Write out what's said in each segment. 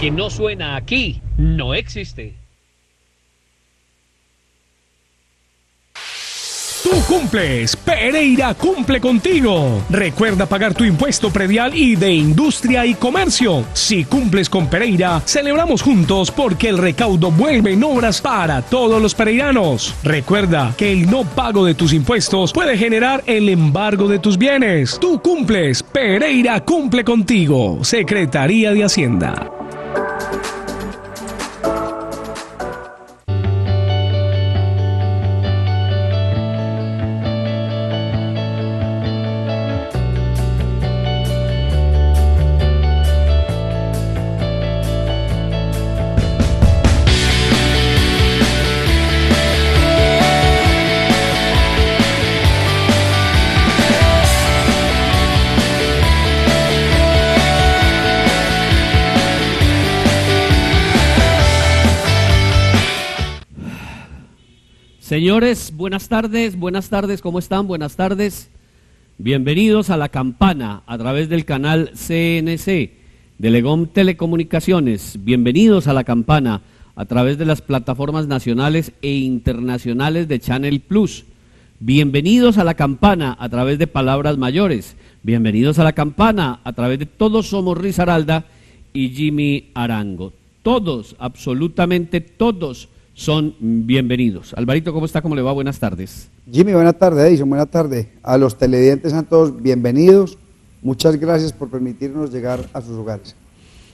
Que no suena aquí no existe. Tú cumples, Pereira cumple contigo. Recuerda pagar tu impuesto predial y de industria y comercio. Si cumples con Pereira, celebramos juntos porque el recaudo vuelve en obras para todos los pereiranos. Recuerda que el no pago de tus impuestos puede generar el embargo de tus bienes. Tú cumples, Pereira cumple contigo. Secretaría de Hacienda. Señores, buenas tardes, buenas tardes, ¿cómo están? Buenas tardes. Bienvenidos a La Campana a través del canal CNC de Legón Telecomunicaciones. Bienvenidos a La Campana a través de las plataformas nacionales e internacionales de Channel Plus. Bienvenidos a La Campana a través de Palabras Mayores. Bienvenidos a La Campana a través de Todos Somos Risaralda y Jimmy Arango. Todos, absolutamente todos son bienvenidos. Alvarito, ¿cómo está? ¿Cómo le va? Buenas tardes. Jimmy, buenas tardes, Edison, buenas tardes. A los televidentes a todos bienvenidos. Muchas gracias por permitirnos llegar a sus hogares.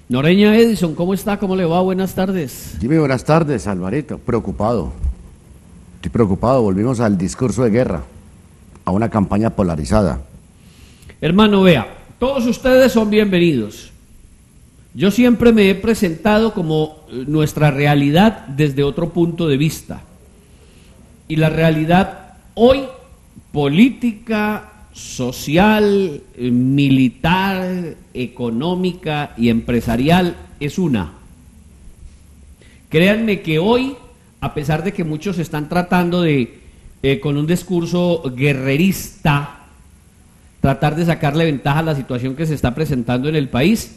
Noreña Edison, ¿cómo está? ¿Cómo le va? Buenas tardes. Jimmy, buenas tardes, Alvarito. Preocupado. Estoy preocupado. Volvimos al discurso de guerra, a una campaña polarizada. Hermano, vea, todos ustedes son bienvenidos. Yo siempre me he presentado como eh, nuestra realidad desde otro punto de vista. Y la realidad hoy, política, social, eh, militar, económica y empresarial, es una. Créanme que hoy, a pesar de que muchos están tratando de, eh, con un discurso guerrerista, tratar de sacarle ventaja a la situación que se está presentando en el país,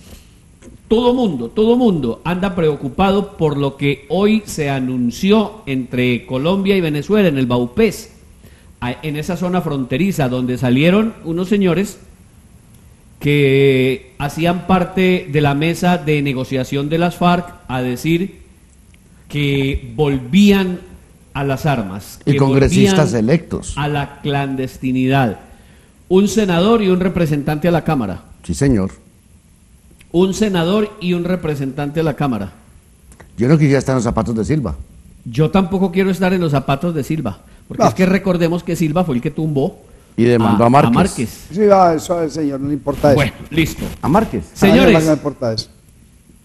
todo mundo, todo mundo anda preocupado por lo que hoy se anunció entre Colombia y Venezuela en el Baupés, en esa zona fronteriza donde salieron unos señores que hacían parte de la mesa de negociación de las FARC a decir que volvían a las armas. Y congresistas electos. A la clandestinidad. Un senador y un representante a la Cámara. Sí, señor un senador y un representante de la Cámara. Yo no quisiera estar en los zapatos de Silva. Yo tampoco quiero estar en los zapatos de Silva, porque es que recordemos que Silva fue el que tumbó y demandó a, Márquez. Sí, va, eso señor, no le importa eso. Bueno, listo. A Márquez. Señores, no importa eso.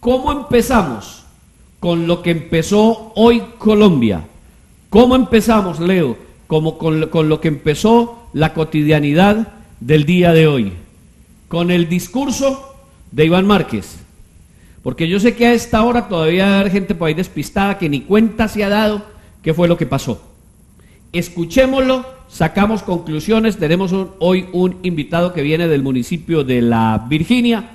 ¿cómo empezamos con lo que empezó hoy Colombia? ¿Cómo empezamos, Leo? Como con, con lo que empezó la cotidianidad del día de hoy. Con el discurso de Iván Márquez. Porque yo sé que a esta hora todavía hay gente por ahí despistada que ni cuenta se ha dado qué fue lo que pasó. Escuchémoslo, sacamos conclusiones. Tenemos hoy un invitado que viene del municipio de La Virginia.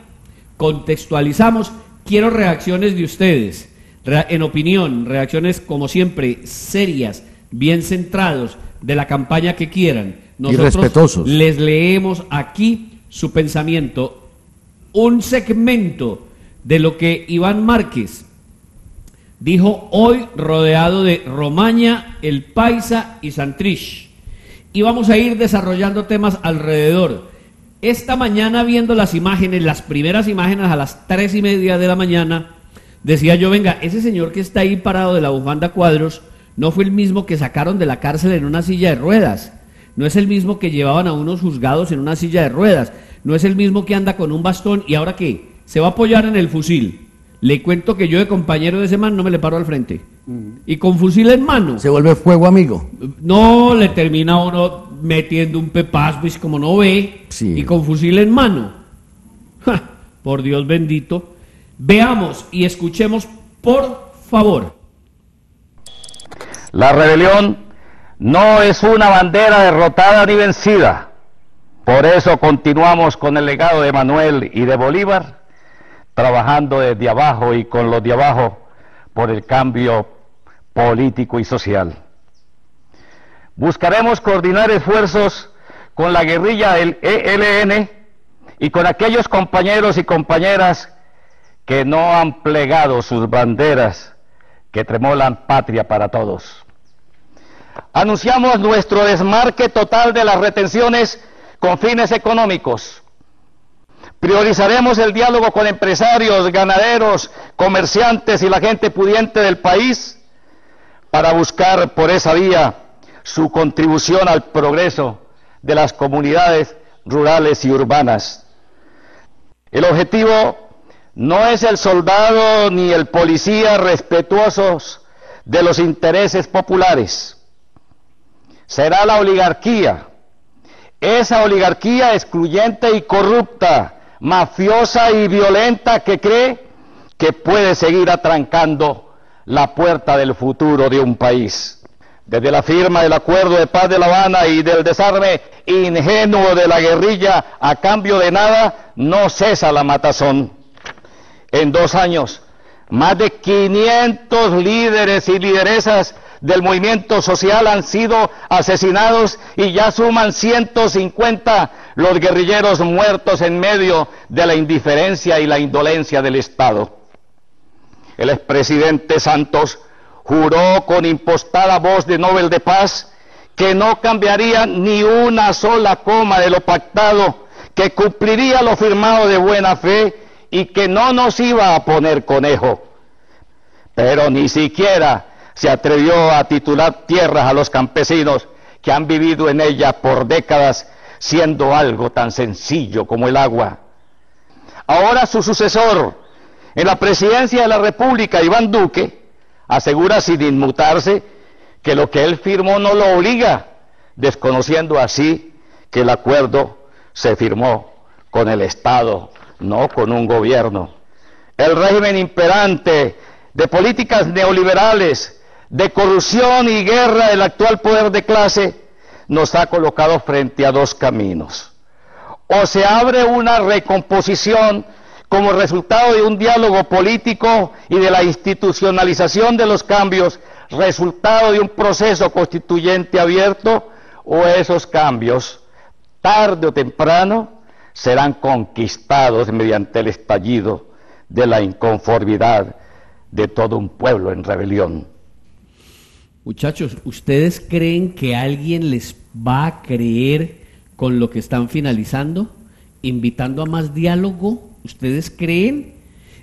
Contextualizamos. Quiero reacciones de ustedes. en opinión, reacciones como siempre serias, bien centrados de la campaña que quieran. Nosotros les leemos aquí su pensamiento un segmento de lo que Iván Márquez dijo hoy rodeado de Romaña, El Paisa y Santrich. Y vamos a ir desarrollando temas alrededor. Esta mañana viendo las imágenes, las primeras imágenes a las tres y media de la mañana, decía yo, venga, ese señor que está ahí parado de la bufanda cuadros no fue el mismo que sacaron de la cárcel en una silla de ruedas. No es el mismo que llevaban a unos juzgados en una silla de ruedas no es el mismo que anda con un bastón y ahora qué, se va a apoyar en el fusil. Le cuento que yo de compañero de ese man no me le paro al frente. Y con fusil en mano. Se vuelve fuego amigo. No, le termina uno metiendo un pepazo, pues como no ve. Y con fusil en mano. por Dios bendito. Veamos y escuchemos, por favor. La rebelión no es una bandera derrotada ni vencida por eso continuamos con el legado de Manuel y de Bolívar, trabajando desde abajo y con los de abajo por el cambio político y social. Buscaremos coordinar esfuerzos con la guerrilla del ELN y con aquellos compañeros y compañeras que no han plegado sus banderas, que tremolan patria para todos. Anunciamos nuestro desmarque total de las retenciones con fines económicos. Priorizaremos el diálogo con empresarios, ganaderos, comerciantes y la gente pudiente del país para buscar por esa vía su contribución al progreso de las comunidades rurales y urbanas. El objetivo no es el soldado ni el policía respetuosos de los intereses populares. Será la oligarquía, esa oligarquía excluyente y corrupta, mafiosa y violenta que cree que puede seguir atrancando la puerta del futuro de un país. Desde la firma del acuerdo de paz de La Habana y del desarme ingenuo de la guerrilla a cambio de nada, no cesa la matazón. En dos años, más de 500 líderes y lideresas del movimiento social han sido asesinados y ya suman 150 los guerrilleros muertos en medio de la indiferencia y la indolencia del Estado. El expresidente Santos juró con impostada voz de Nobel de Paz que no cambiaría ni una sola coma de lo pactado, que cumpliría lo firmado de buena fe y que no nos iba a poner conejo. Pero ni siquiera se atrevió a titular tierras a los campesinos que han vivido en ella por décadas siendo algo tan sencillo como el agua. Ahora su sucesor en la presidencia de la República, Iván Duque, asegura sin inmutarse que lo que él firmó no lo obliga, desconociendo así que el acuerdo se firmó con el Estado, no con un gobierno. El régimen imperante de políticas neoliberales, de corrupción y guerra del actual poder de clase, nos ha colocado frente a dos caminos. O se abre una recomposición como resultado de un diálogo político y de la institucionalización de los cambios, resultado de un proceso constituyente abierto, o esos cambios, tarde o temprano, serán conquistados mediante el estallido de la inconformidad de todo un pueblo en rebelión. Muchachos, ¿ustedes creen que alguien les va a creer con lo que están finalizando? Invitando a más diálogo, ¿Ustedes creen?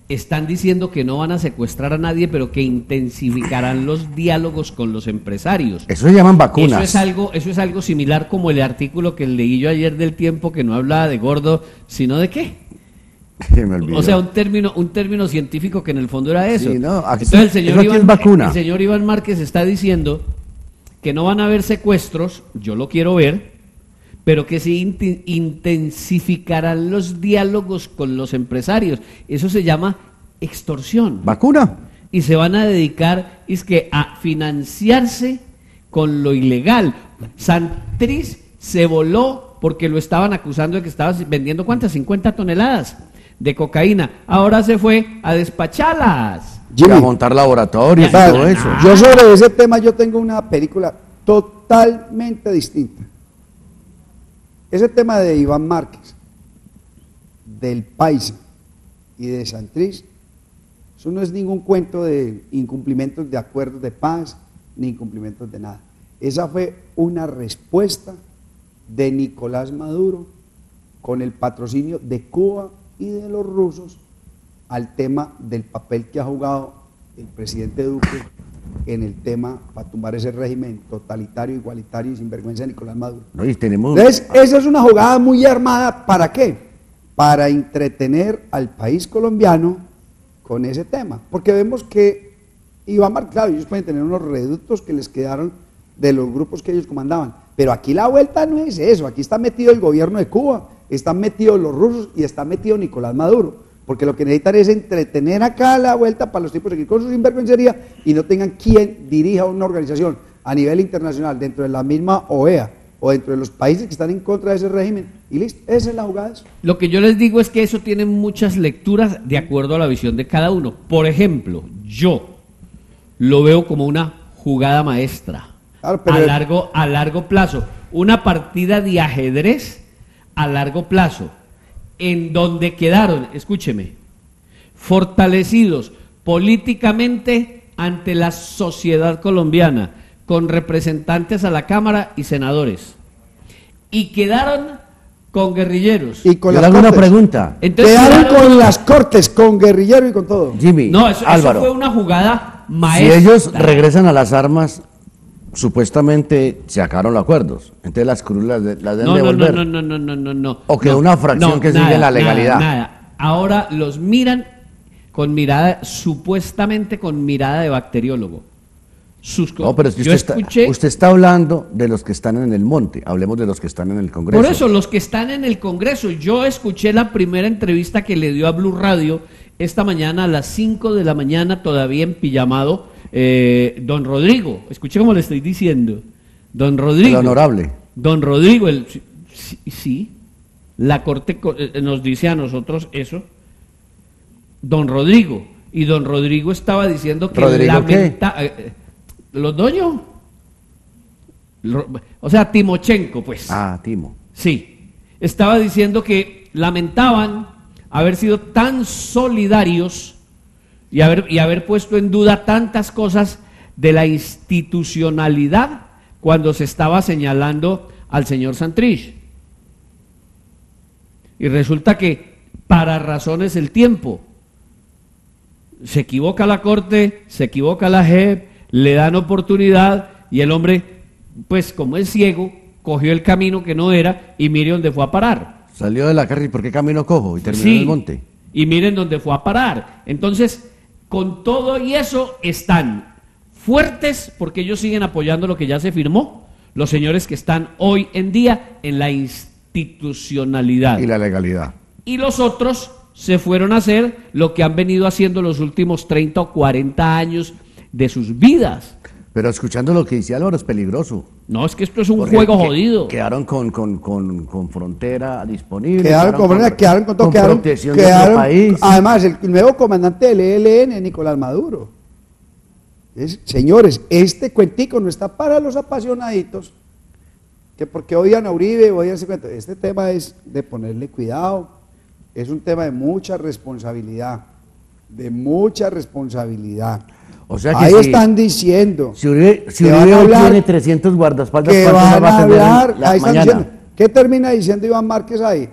Están diciendo que no van a secuestrar a nadie, pero que intensificarán los diálogos con los empresarios. Eso se llaman vacunas. Eso es algo, eso es algo similar como el artículo que leí yo ayer del tiempo que no hablaba de gordo, sino de qué. o sea, un término, un término científico que en el fondo era eso. Entonces el señor, Iván, el señor Iván Márquez está diciendo que no van a haber secuestros, yo lo quiero ver, pero que se intensificarán los diálogos con los empresarios. Eso se llama extorsión. Vacuna. Y se van a dedicar es que a financiarse con lo ilegal. Santriz se voló porque lo estaban acusando de que estaba vendiendo cuántas 50 toneladas de cocaína. Ahora se fue a despacharlas. Y a montar laboratorios y todo eso. Yo sobre ese tema yo tengo una película totalmente distinta. Ese tema de Iván Márquez, del Paisa y de Santriz, eso no es ningún cuento de incumplimientos de acuerdos de paz, ni incumplimientos de nada. Esa fue una respuesta de Nicolás Maduro con el patrocinio de Cuba y de los rusos al tema del papel que ha jugado el presidente Duque en el tema para tumbar ese régimen totalitario, igualitario y sinvergüenza de Nicolás Maduro. tenemos... Entonces, esa es una jugada muy armada, ¿para qué? Para entretener al país colombiano con ese tema. Porque vemos que Iván Mar, claro, ellos pueden tener unos reductos que les quedaron de los grupos que ellos comandaban. Pero aquí la vuelta no es eso, aquí está metido el gobierno de Cuba, están metidos los rusos y está metido Nicolás Maduro porque lo que necesitan es entretener acá la vuelta para los tipos de seguir con su sinvergüencería y no tengan quien dirija una organización a nivel internacional dentro de la misma OEA o dentro de los países que están en contra de ese régimen Y listo, esa es la jugada. Lo que yo les digo es que eso tiene muchas lecturas de acuerdo a la visión de cada uno. Por ejemplo, yo lo veo como una jugada maestra Claro, pero- a largo a largo plazo, una partida de ajedrez a largo plazo, en donde quedaron, escúcheme, fortalecidos políticamente ante la sociedad colombiana, con representantes a la Cámara y senadores, y quedaron con guerrilleros. Y con Yo las le hago una cortes. pregunta. Entonces Quedaron con las cortes, con guerrillero y con todo. Jimmy, No, eso, eso Álvaro, fue una jugada si maestra. ellos regresan a las armas, supuestamente se acabaron los acuerdos. Entonces las cruces las, de- las deben no, no, no, devolver. no, no, no, no, no, no. O que No, una fracción que sigue la legalidad. Nada, nada. Ahora los miran con mirada, supuestamente con mirada de bacteriólogo. Sus, No, pero es que yo usted, escuché, está, usted está hablando de los que están en el monte. Hablemos de los que están en el Congreso. por eso los que están en el Congreso, yo escuché la primera entrevista que le dio a Blue Radio esta mañana a las 5 de la mañana, todavía en pijamado, eh, don Rodrigo. Escuché como le estoy diciendo. Don El Rodrigo. honorable. Don Rodrigo, el, sí, sí, la Corte co- eh, nos dice a nosotros eso. Don Rodrigo. Y don Rodrigo estaba diciendo que lamenta- eh, eh, ¿Los doños? O sea, Timochenko, pues. Ah, Timo. Sí. Estaba diciendo que lamentaban haber sido tan solidarios y haber, y haber puesto en duda tantas cosas de la institucionalidad cuando se estaba señalando al señor Santrich. Y resulta que para razones del tiempo, se equivoca la Corte, se equivoca la JEP, le dan oportunidad y el hombre, pues como es ciego, cogió el camino que no era y mire dónde fue a parar. Salió de la carrera y ¿por qué camino cojo? Y terminó Sí, en el monte. Y miren dónde fue a parar. Entonces, con todo y eso, están fuertes porque ellos siguen apoyando lo que ya se firmó. Los señores que están hoy en día en la institucionalidad. Y la legalidad. Y los otros se fueron a hacer lo que han venido haciendo los últimos 30 o 40 años de sus vidas. Pero escuchando lo que dice Álvaro es peligroso. No, es que esto es un Porque juego que- jodido. Quedaron con, con, con, con frontera disponible. Quedaron con, quedaron con todo, quedaron, protección de quedaron- otro país. además el nuevo comandante del ELN, Nicolás Maduro. Es- señores, este cuentico no está para los apasionaditos, que porque odian a Uribe, odian ese cuento. Este tema es de ponerle cuidado, es un tema de mucha responsabilidad, de mucha responsabilidad. O sea que Ahí si- están diciendo Si Uribe, si que van Uribe hablar- tiene 300 guardaespaldas, que ¿cuántos van va a en hablar, la ahí están diciendo, ¿qué termina diciendo Iván Márquez ahí?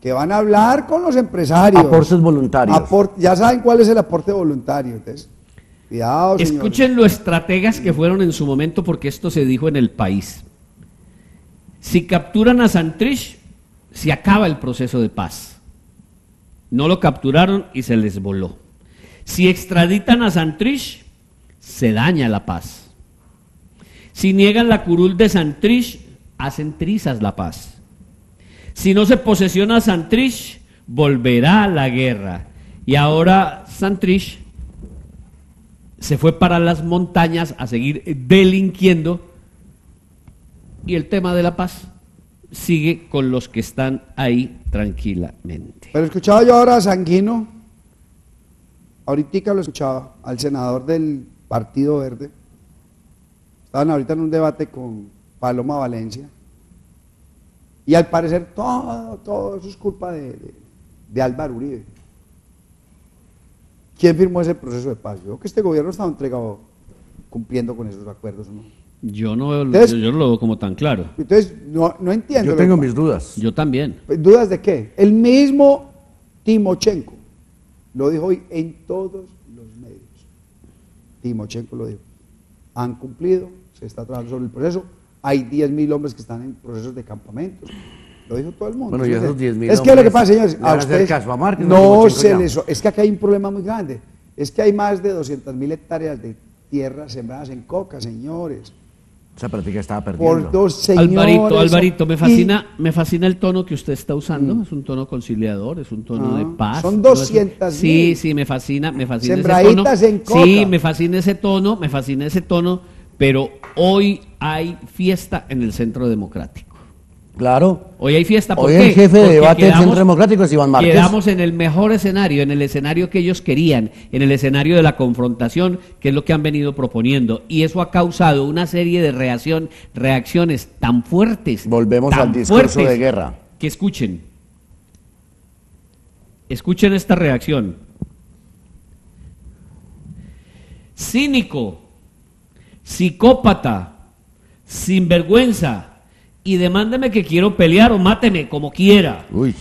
Que van a hablar con los empresarios. Aportes voluntarios. Ya saben cuál es el aporte voluntario. Entonces, cuidado, señores. Escuchen lo estrategas que fueron en su momento porque esto se dijo en el país. Si capturan a Santrich, se acaba el proceso de paz. No lo capturaron y se les voló. Si extraditan a Santrich, se daña la paz. Si niegan la curul de Santrich, hacen trizas la paz. Si no se posesiona a Santrich, volverá la guerra. Y ahora Santrich se fue para las montañas a seguir delinquiendo y el tema de la paz sigue con los que están ahí tranquilamente. Pero escuchaba yo ahora a Sanguino, ahorita lo escuchaba, al senador del Partido Verde. Estaban ahorita en un debate con Paloma Valencia. Y al parecer todo, todo eso es culpa de, de, de Álvaro Uribe. ¿Quién firmó ese proceso de paz? Yo creo que este gobierno estaba entregado cumpliendo con esos acuerdos. ¿no? Yo no, veo- Entonces- yo, yo no lo veo como tan claro. Entonces, no, no entiendo. Yo tengo mis dudas. Yo también. ¿Dudas de qué? El mismo Timochenko lo dijo hoy en todos los medios. Timochenko lo dijo. Han cumplido, se está trabajando sobre el proceso. Hay 10.000 hombres que están en procesos de campamentos. Lo dijo todo el mundo. Bueno, y esos 10.000 Es que lo que pasa, señores, a ustedes caso a no se ya. les... Es que acá hay un problema muy grande. Es que hay más de 200.000 hectáreas de tierra sembradas en coca, señores. Esa práctica estaba perdiendo. Por dos señores. Alvarito, Alvarito, me y- fascina, me fascina el tono que usted está usando. Es un tono conciliador, es un tono Ah, de paz. son no es un- 200.000. Sí, sí, me fascina, me fascina ese tono. Sembraditas en coca. Sí, me fascina ese tono, me fascina ese tono, pero hoy hay fiesta en el Centro Democrático. Claro. Hoy hay fiesta. ¿Por Hoy qué? el jefe de debate del Centro Democrático es Iván Márquez. Quedamos en el mejor escenario, en el escenario que ellos querían, en el escenario de la confrontación, que es lo que han venido proponiendo. Y eso ha causado una serie de reacción, reacciones tan fuertes. Volvemos tan al discurso fuertes, de guerra. Que escuchen. Escuchen esta reacción. Cínico, psicópata, sinvergüenza y demándeme que quiero pelear o máteme como quiera. Uy,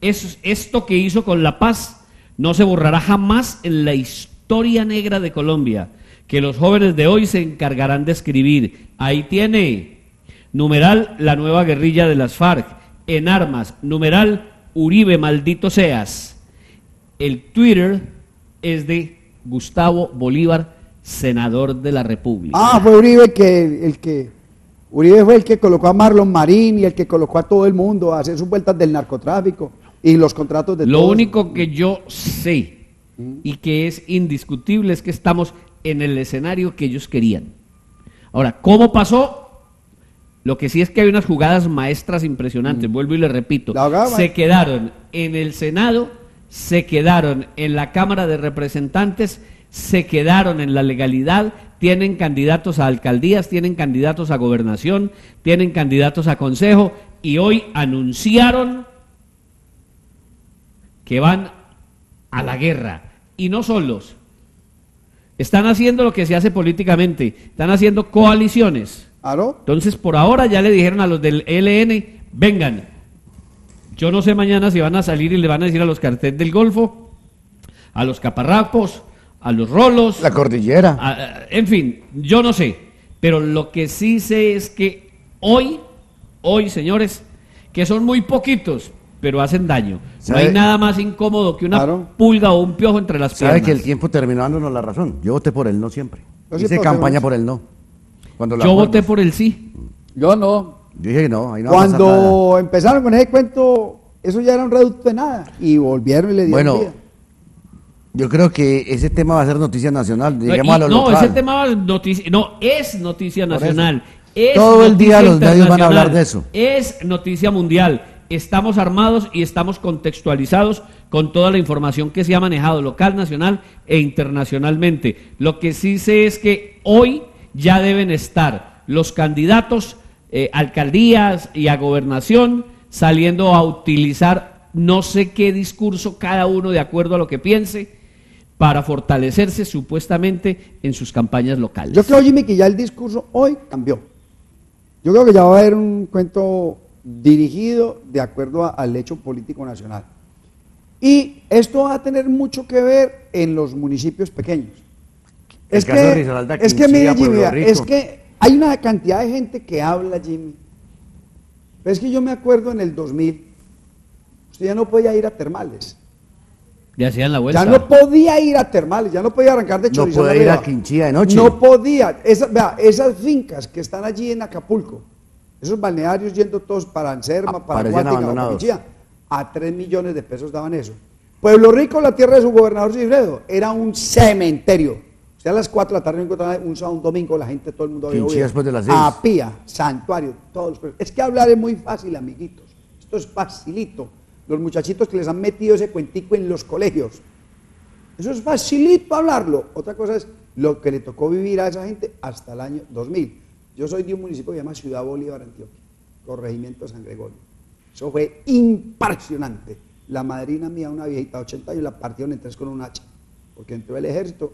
Es, esto que hizo con La Paz no se borrará jamás en la historia negra de Colombia, que los jóvenes de hoy se encargarán de escribir. Ahí tiene, numeral, la nueva guerrilla de las FARC, en armas, numeral, Uribe, maldito seas. El Twitter es de Gustavo Bolívar, senador de la República. Ah, fue Uribe que, el que Uribe fue el que colocó a Marlon Marín y el que colocó a todo el mundo a hacer sus vueltas del narcotráfico y los contratos de Lo todos. único que yo sé y que es indiscutible es que estamos en el escenario que ellos querían. Ahora, ¿cómo pasó? Lo que sí es que hay unas jugadas maestras impresionantes, vuelvo y le repito. Se quedaron en el Senado, se quedaron en la Cámara de Representantes, se quedaron en la legalidad, tienen candidatos a alcaldías, tienen candidatos a gobernación, tienen candidatos a consejo y hoy anunciaron que van a la guerra. Y no solos. Están haciendo lo que se hace políticamente. Están haciendo coaliciones. Entonces, por ahora ya le dijeron a los del ELN, vengan. Yo no sé mañana si van a salir y le van a decir a los carteles del Golfo, a los caparrapos, a los rolos, la cordillera. a- en fin, yo no sé. Pero lo que sí sé es que hoy, hoy, señores, que son muy poquitos, pero hacen daño. No ¿Sabe? hay nada más incómodo que una Claro. pulga o un piojo entre las Sabe piernas. que el tiempo terminó dándonos la razón. Yo voté por el no siempre. Yo sí Hice campaña por el no. Cuando la Yo voté por el sí. Yo no. Dije no, ahí no Cuando empezaron con ese cuento, eso ya era un reducto de nada. Y volvieron y le dieron Bueno, vida. Yo creo que ese tema va a ser noticia nacional. No, y- a lo no, local. ese tema va noticia, no, es noticia nacional. Es Todo el día los medios van a hablar de eso. Es noticia mundial. Estamos armados y estamos contextualizados con toda la información que se ha manejado local, nacional e internacionalmente. Lo que sí sé es que hoy ya deben estar los candidatos, eh, alcaldías y a gobernación saliendo a utilizar no sé qué discurso cada uno de acuerdo a lo que piense para fortalecerse supuestamente en sus campañas locales. Yo creo, Jimmy, que ya el discurso hoy cambió. Yo creo que ya va a haber un cuento dirigido de acuerdo a- al hecho político nacional. Y esto va a tener mucho que ver en los municipios pequeños. El es caso que, de es que, mire, Jimmy, es que hay una cantidad de gente que habla, Jimmy. Pero es que yo me acuerdo en el 2000, usted ya no podía ir a termales. Le hacían la vuelta. Ya no podía ir a termales, ya no podía arrancar de No chorizo. puede ir a Quinchía de noche. No podía. Esa- vea, esas fincas que están allí en Acapulco, esos balnearios yendo todos para Anserma, Ah, para Guática, abandonados. Quinchía, a 3 millones de pesos daban eso. Pueblo Rico, la tierra de su gobernador Sigfredo, era un cementerio. O sea, a las 4 de la tarde no encontraba un sábado, un domingo, la gente, todo el mundo había Quinchía después de las seis. A Pía, Santuario, todos los... Es que hablar es muy fácil, amiguitos. Esto es facilito. Los muchachitos que les han metido ese cuentico en los colegios. Eso es facilito hablarlo. Otra cosa es lo que le tocó vivir a esa gente hasta el año 2000. Yo soy de un municipio que se llama Ciudad Bolívar, Antioquia, corregimiento San Gregorio. Eso fue impresionante. La madrina mía, una viejita de 80 años, la partieron en tres con un hacha. Porque entró el ejército,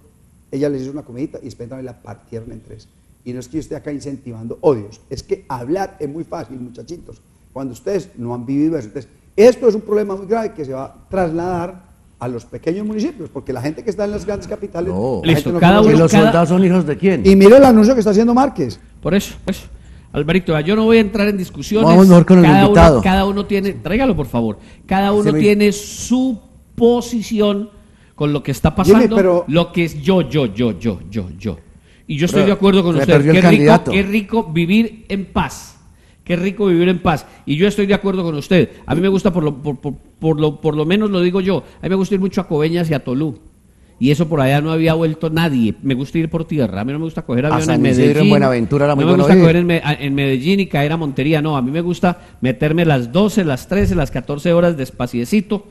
ella les hizo una comidita y después también la partieron en tres. Y no es que yo esté acá incentivando odios, es que hablar es muy fácil, muchachitos, cuando ustedes no han vivido eso. Entonces, esto es un problema muy grave que se va a trasladar a los pequeños municipios, porque la gente que está en las grandes capitales, No. la Listo, gente no cada conoce ¿Y uno- los cada- soldados son hijos de quién? y mire el anuncio que está haciendo Márquez. Por eso, por eso. Alvarito, yo no voy a entrar en discusiones. Vamos mejor con el cada invitado. Uno, cada uno tiene, tráigalo por favor. Cada uno me- tiene su posición con lo que está pasando. Jimmy, pero- Lo que es yo, yo, yo, yo, yo, yo. Y yo estoy Pero de acuerdo con usted. Qué rico, candidato. qué rico vivir en paz. Qué rico vivir en paz. Y yo estoy de acuerdo con usted. A mí me gusta, por lo, por, por- por lo, por lo menos lo digo yo, a mí me gusta ir mucho a Coveñas y a Tolú. y eso por allá no había vuelto nadie. Me gusta ir por tierra, a mí no me gusta coger A avión en Isidro, en Medellín. Buenaventura era muy no me gusta coger en, Me- a- en Medellín y caer a Montería, no, a mí me gusta meterme las 12, las 13, las 14 horas despaciecito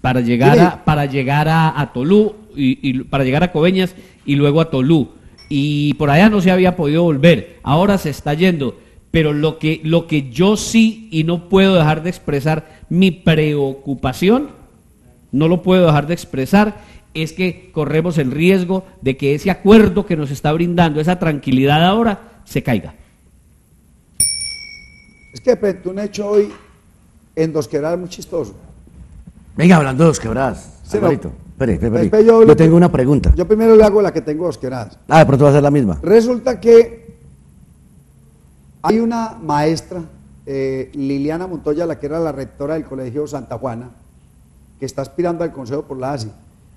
para llegar Mire. a, para llegar a, a Tolú y, y para llegar a Coveñas y luego a Tolú. Y por allá no se había podido volver. Ahora se está yendo. Pero lo que, lo que yo sí y no puedo dejar de expresar mi preocupación, no lo puedo dejar de expresar, es que corremos el riesgo de que ese acuerdo que nos está brindando, esa tranquilidad ahora, se caiga. Es que presentó un hecho hoy en Dos Quebradas muy chistoso. Venga, hablando de los quebradas. Sí, Alvarito, no. espere, espere, espere. Después Yo, le- tengo una pregunta. Yo primero le hago la que tengo Dos Quebradas. Ah, de pronto va a ser la misma. Resulta que hay una maestra, eh, Liliana Montoya, la que era la rectora del Colegio Santa Juana, que está aspirando al Consejo por la ASI.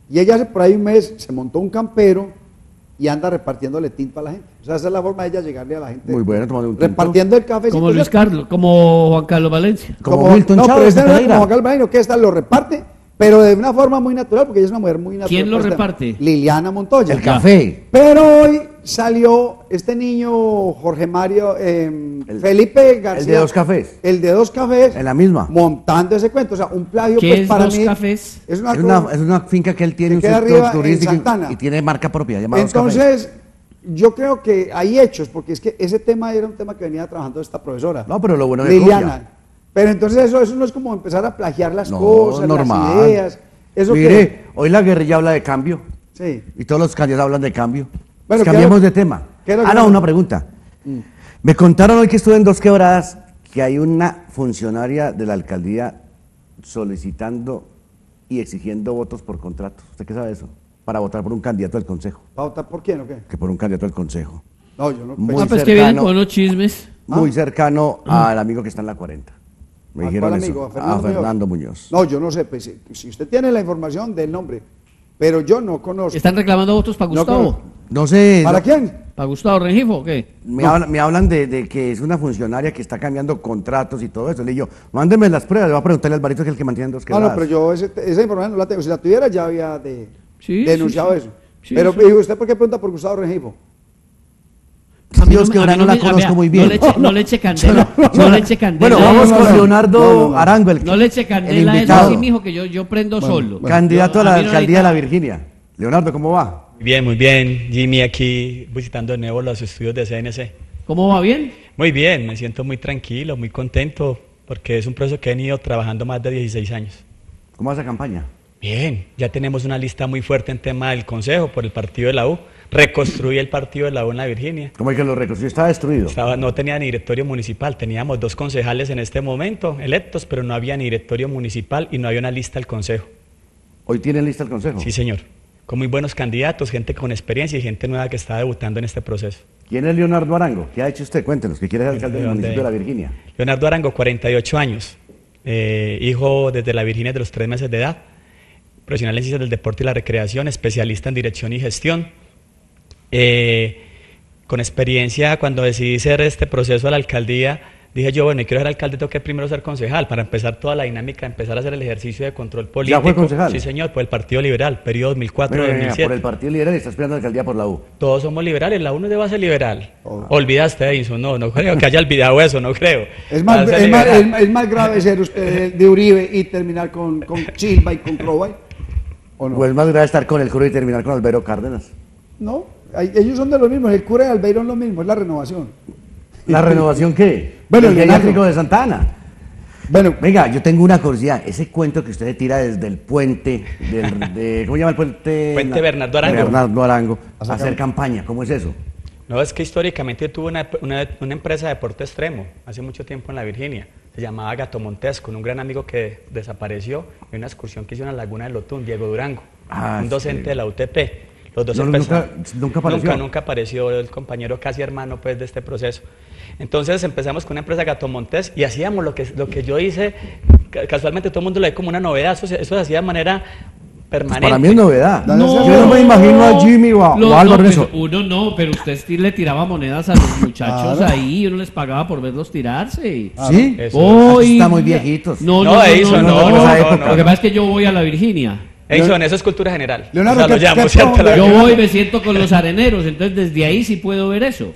Y ella hace por ahí un mes se montó un campero y anda repartiéndole tinto a la gente. O sea, esa es la forma de ella llegarle a la gente. Muy bueno, tomando un tinto. Repartiendo el café. Como Luis Carlos, como Juan Carlos Valencia. Como Milton no, pero Chávez este no como Juan Carlos Balaino, que esta lo reparte, pero de una forma muy natural, porque ella es una mujer muy natural. ¿Quién lo reparte? Liliana Montoya. El café. Pero hoy salió este niño, Jorge Mario, eh, El- Felipe García. el de dos cafés. El de dos cafés. En la misma. Montando ese cuento. O sea, un plagio ¿Qué pues, es para Dos mí. Cafés? Es una, Es una, cosa- es una finca que él tiene, Que un sector turístico y- Santana. y tiene marca propia, llamada Dos Cafés. Entonces, yo creo que hay hechos, porque es que ese tema era un tema que venía trabajando esta profesora. No, pero lo bueno es Liliana. copia. Pero entonces eso, eso no es como empezar a plagiar las No, cosas, normal. las ideas. Eso Mire, que- hoy la guerrilla habla de cambio Sí. y todos los candidatos hablan de cambio. Bueno, Pues ¿qué cambiemos era- de tema. Ah, que no, una pregunta. Me contaron hoy que estuve en Dos Quebradas que hay una funcionaria de la alcaldía solicitando y exigiendo votos por contrato. ¿Usted qué sabe de eso? Para votar por un candidato al consejo. ¿Va a votar por quién o qué? Que por un candidato al consejo. No, yo no. Muy ah, pues que vienen cercano. con unos chismes. Muy cercano al amigo que está en la 40. Me ¿A dijeron cuál eso. amigo? ¿A a Fernando Muñoz? No, yo no sé. Pues, si- usted tiene la información del nombre, pero yo no conozco. ¿Están reclamando votos para No Gustavo? conozco. No sé. ¿Para no- quién? ¿Para Gustavo Rengifo o qué? Me, hablan, me hablan de, de que es una funcionaria que está cambiando contratos y todo eso. Le digo, mándeme las pruebas. Le voy a preguntarle al Alvarito que es el que mantiene dos No, quebradas. no, pero yo ese- esa información no la tengo. Si la tuviera, ya había de- Sí, denunciado sí, sí. eso. Sí, pero sí. ¿y ¿usted por qué pregunta por Gustavo Rengifo? A Dios me- quebrada a mí no la me- conozco vea, muy bien. No le eche, no le eche candela. No le eche candela. Bueno, vamos con Leonardo. Arango, el, No le eche el candela eso invitado. así, mijo, que yo, yo prendo solo. candidato Yo- a la alcaldía de la Virginia. Leonardo, ¿cómo va? Bien, muy bien. Jimmy aquí visitando de nuevo los estudios de CNC. ¿Cómo va bien? Muy bien, me siento muy tranquilo, muy contento, porque es un proceso que he venido trabajando más de 16 años. ¿Cómo va esa campaña? Bien, ya tenemos una lista muy fuerte en tema del Consejo por el partido de la U. Reconstruí el partido de la U en la Virginia. ¿Cómo es que lo reconstruyó? Estaba destruido. Estaba- no tenía ni directorio municipal, teníamos dos concejales en este momento electos, pero no había ni directorio municipal y no había una lista del Consejo. Hoy tiene lista el consejo. Sí, señor. Con muy buenos candidatos, gente con experiencia y gente nueva que está debutando en este proceso. ¿Quién es Leonardo Arango? ¿Qué ha hecho usted? Cuéntenos, que quiere ser alcalde ¿De del municipio de la Virginia. Leonardo Arango, 48 años, eh, hijo desde la Virginia de los tres meses de edad, profesional en ciencias del deporte y la recreación, especialista en dirección y gestión. Eh, con experiencia, cuando decidí hacer este proceso a la alcaldía, dije yo, bueno, y quiero ser alcalde, tengo que primero ser concejal para empezar toda la dinámica, empezar a hacer el ejercicio de control político. fue concejal? Sí, señor, por el Partido Liberal, periodo Venga, venga, 2004-2007. por el Partido Liberal y está esperando la alcaldía por la U. Todos somos liberales, la uno es de base liberal. Oh. Olvidaste, Edison, no, no creo que haya olvidado eso, no creo. Es más, es, más, liberal. es- es más grave ser usted de Uribe y terminar con, con Silva y con Croway. ¿O no? ¿O es más grave estar con el curo y terminar con Albero Cárdenas? No, hay- ellos son de los mismos. El cura de Albeiro es lo mismo, es la renovación. ¿La renovación qué? Bueno, el Leonardo. geriátrico de Santana. Bueno, Venga, yo tengo una curiosidad. Ese cuento que usted tira desde el puente, del, de, ¿cómo se llama el puente? Puente Bernardo Arango. Bernardo Arango, sacar- hacer campaña. ¿Cómo es eso? No, es que históricamente tuvo una, una- una empresa de deporte extremo hace mucho tiempo en la Virginia. Se llamaba Gato Montes, con un gran amigo que desapareció en una excursión que hizo en la Laguna del Lotún, Diego Durango, Ah, un docente sí. de la UTP. Los dos No, empezaron- nunca- nunca apareció. Nunca, nunca apareció el compañero casi hermano pues, de este proceso. Entonces empezamos con una empresa Gato Montes y hacíamos lo que, lo que yo hice, ca- casualmente todo el mundo lo ve como una novedad, eso, se- eso se hacía de manera permanente. Pues Para mí es novedad. No. Yo no me imagino a Jimmy o a, Lo- o a Álvaro no, pero eso. Uno no, pero usted sí le tiraba monedas a los muchachos Claro. ahí y uno les pagaba por verlos tirarse. ¿Sí? Están muy viejitos. No, No, no, no, eso no, no, no, no, no, no, Lo que pasa es que yo voy a la Virginia. Edison, eso es cultura general. Leonardo, O sea, lo ¿qué- llamo, qué ¿cierto? La- Yo voy y me siento con los areneros, entonces desde ahí sí puedo ver eso.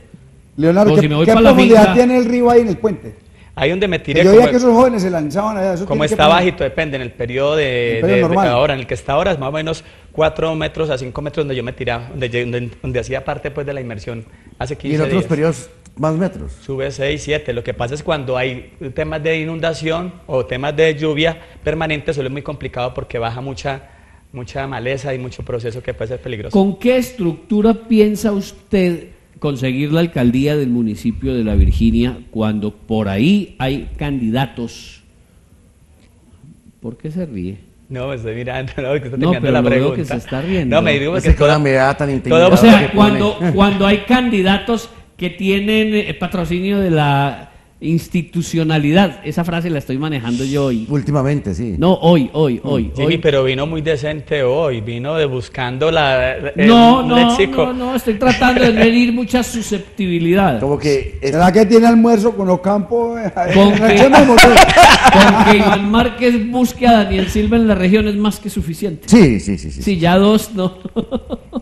Leonardo, O ¿qué, si me voy qué profundidad finca- tiene el río ahí en el puente? Ahí donde me tiré yo veía que esos jóvenes se lanzaban allá. eso como está bajito, depende, en el periodo de, El periodo de- ahora, en el que está ahora es más o menos 4 metros a 5 metros donde yo me tiraba, donde, yo- donde, donde hacía parte pues de la inmersión hace 15 Y en otros días. periodos más metros. Sube 6, 7. Lo que pasa es cuando hay temas de inundación o temas de lluvia permanente, suele es muy complicado porque baja mucha, mucha maleza y mucho proceso que puede ser peligroso. ¿Con qué estructura piensa usted conseguir la alcaldía del municipio de La Virginia cuando por ahí hay candidatos? ¿Por qué se ríe? No, me estoy mirando, no, que está No, pero la lo veo pregunta. que se está riendo. No, me digo que la todo- mirada tan todo- intimidada O sea, cuando, cuando hay candidatos que tienen eh, patrocinio de la institucionalidad, esa frase la estoy manejando yo hoy. Últimamente, sí. No, hoy, hoy, hoy, Jimmy, hoy. pero vino muy decente hoy, vino de buscando la, el No, no, léxico. no, no, estoy tratando de medir mucha susceptibilidad. Como que ¿Será que tiene almuerzo con Ocampo? eh, Con que, con que Iván Márquez busque a Daniel Silva en la región es más que suficiente. Sí, sí, sí, sí. Sí, ya dos no.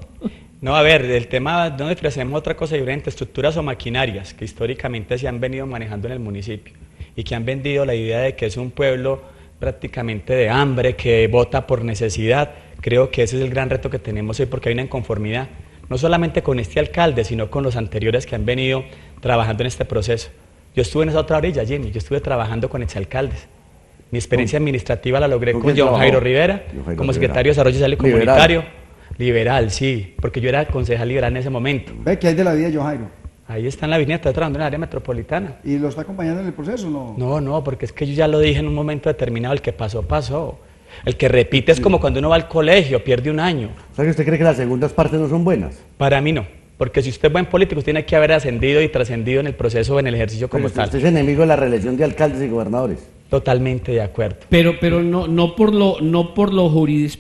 No, a ver, el tema, no ofrecemos otra cosa diferente, estructuras o maquinarias que históricamente se han venido manejando en el municipio y que han vendido la idea de que es un pueblo prácticamente de hambre, que vota por necesidad. Creo que ese es el gran reto que tenemos hoy porque hay una inconformidad, no solamente con este alcalde, sino con los anteriores que han venido trabajando en este proceso. Yo estuve en esa otra orilla, Jimmy, yo estuve trabajando con exalcaldes. Mi experiencia administrativa la logré ¿Con John? Jairo Rivera, Jairo como Rivera. secretario de Desarrollo Social y. Comunitario. Liberal, sí, porque yo era concejal liberal en ese momento. Ve que hay de la vida de Jairo. Ahí está en la está trabajando en el área metropolitana. ¿Y lo está acompañando en el proceso no? No, no, porque es que yo ya lo dije en un momento determinado, el que pasó, pasó. El que repite es como cuando uno va al colegio, pierde un año. O sea, que usted cree que las segundas partes no son buenas. Para mí no, porque si usted es buen político, tiene que haber ascendido y trascendido en el proceso, en el ejercicio como tal. usted es enemigo de la reelección de alcaldes y gobernadores. Totalmente de acuerdo. Pero, pero no, no por lo, no por lo juridis,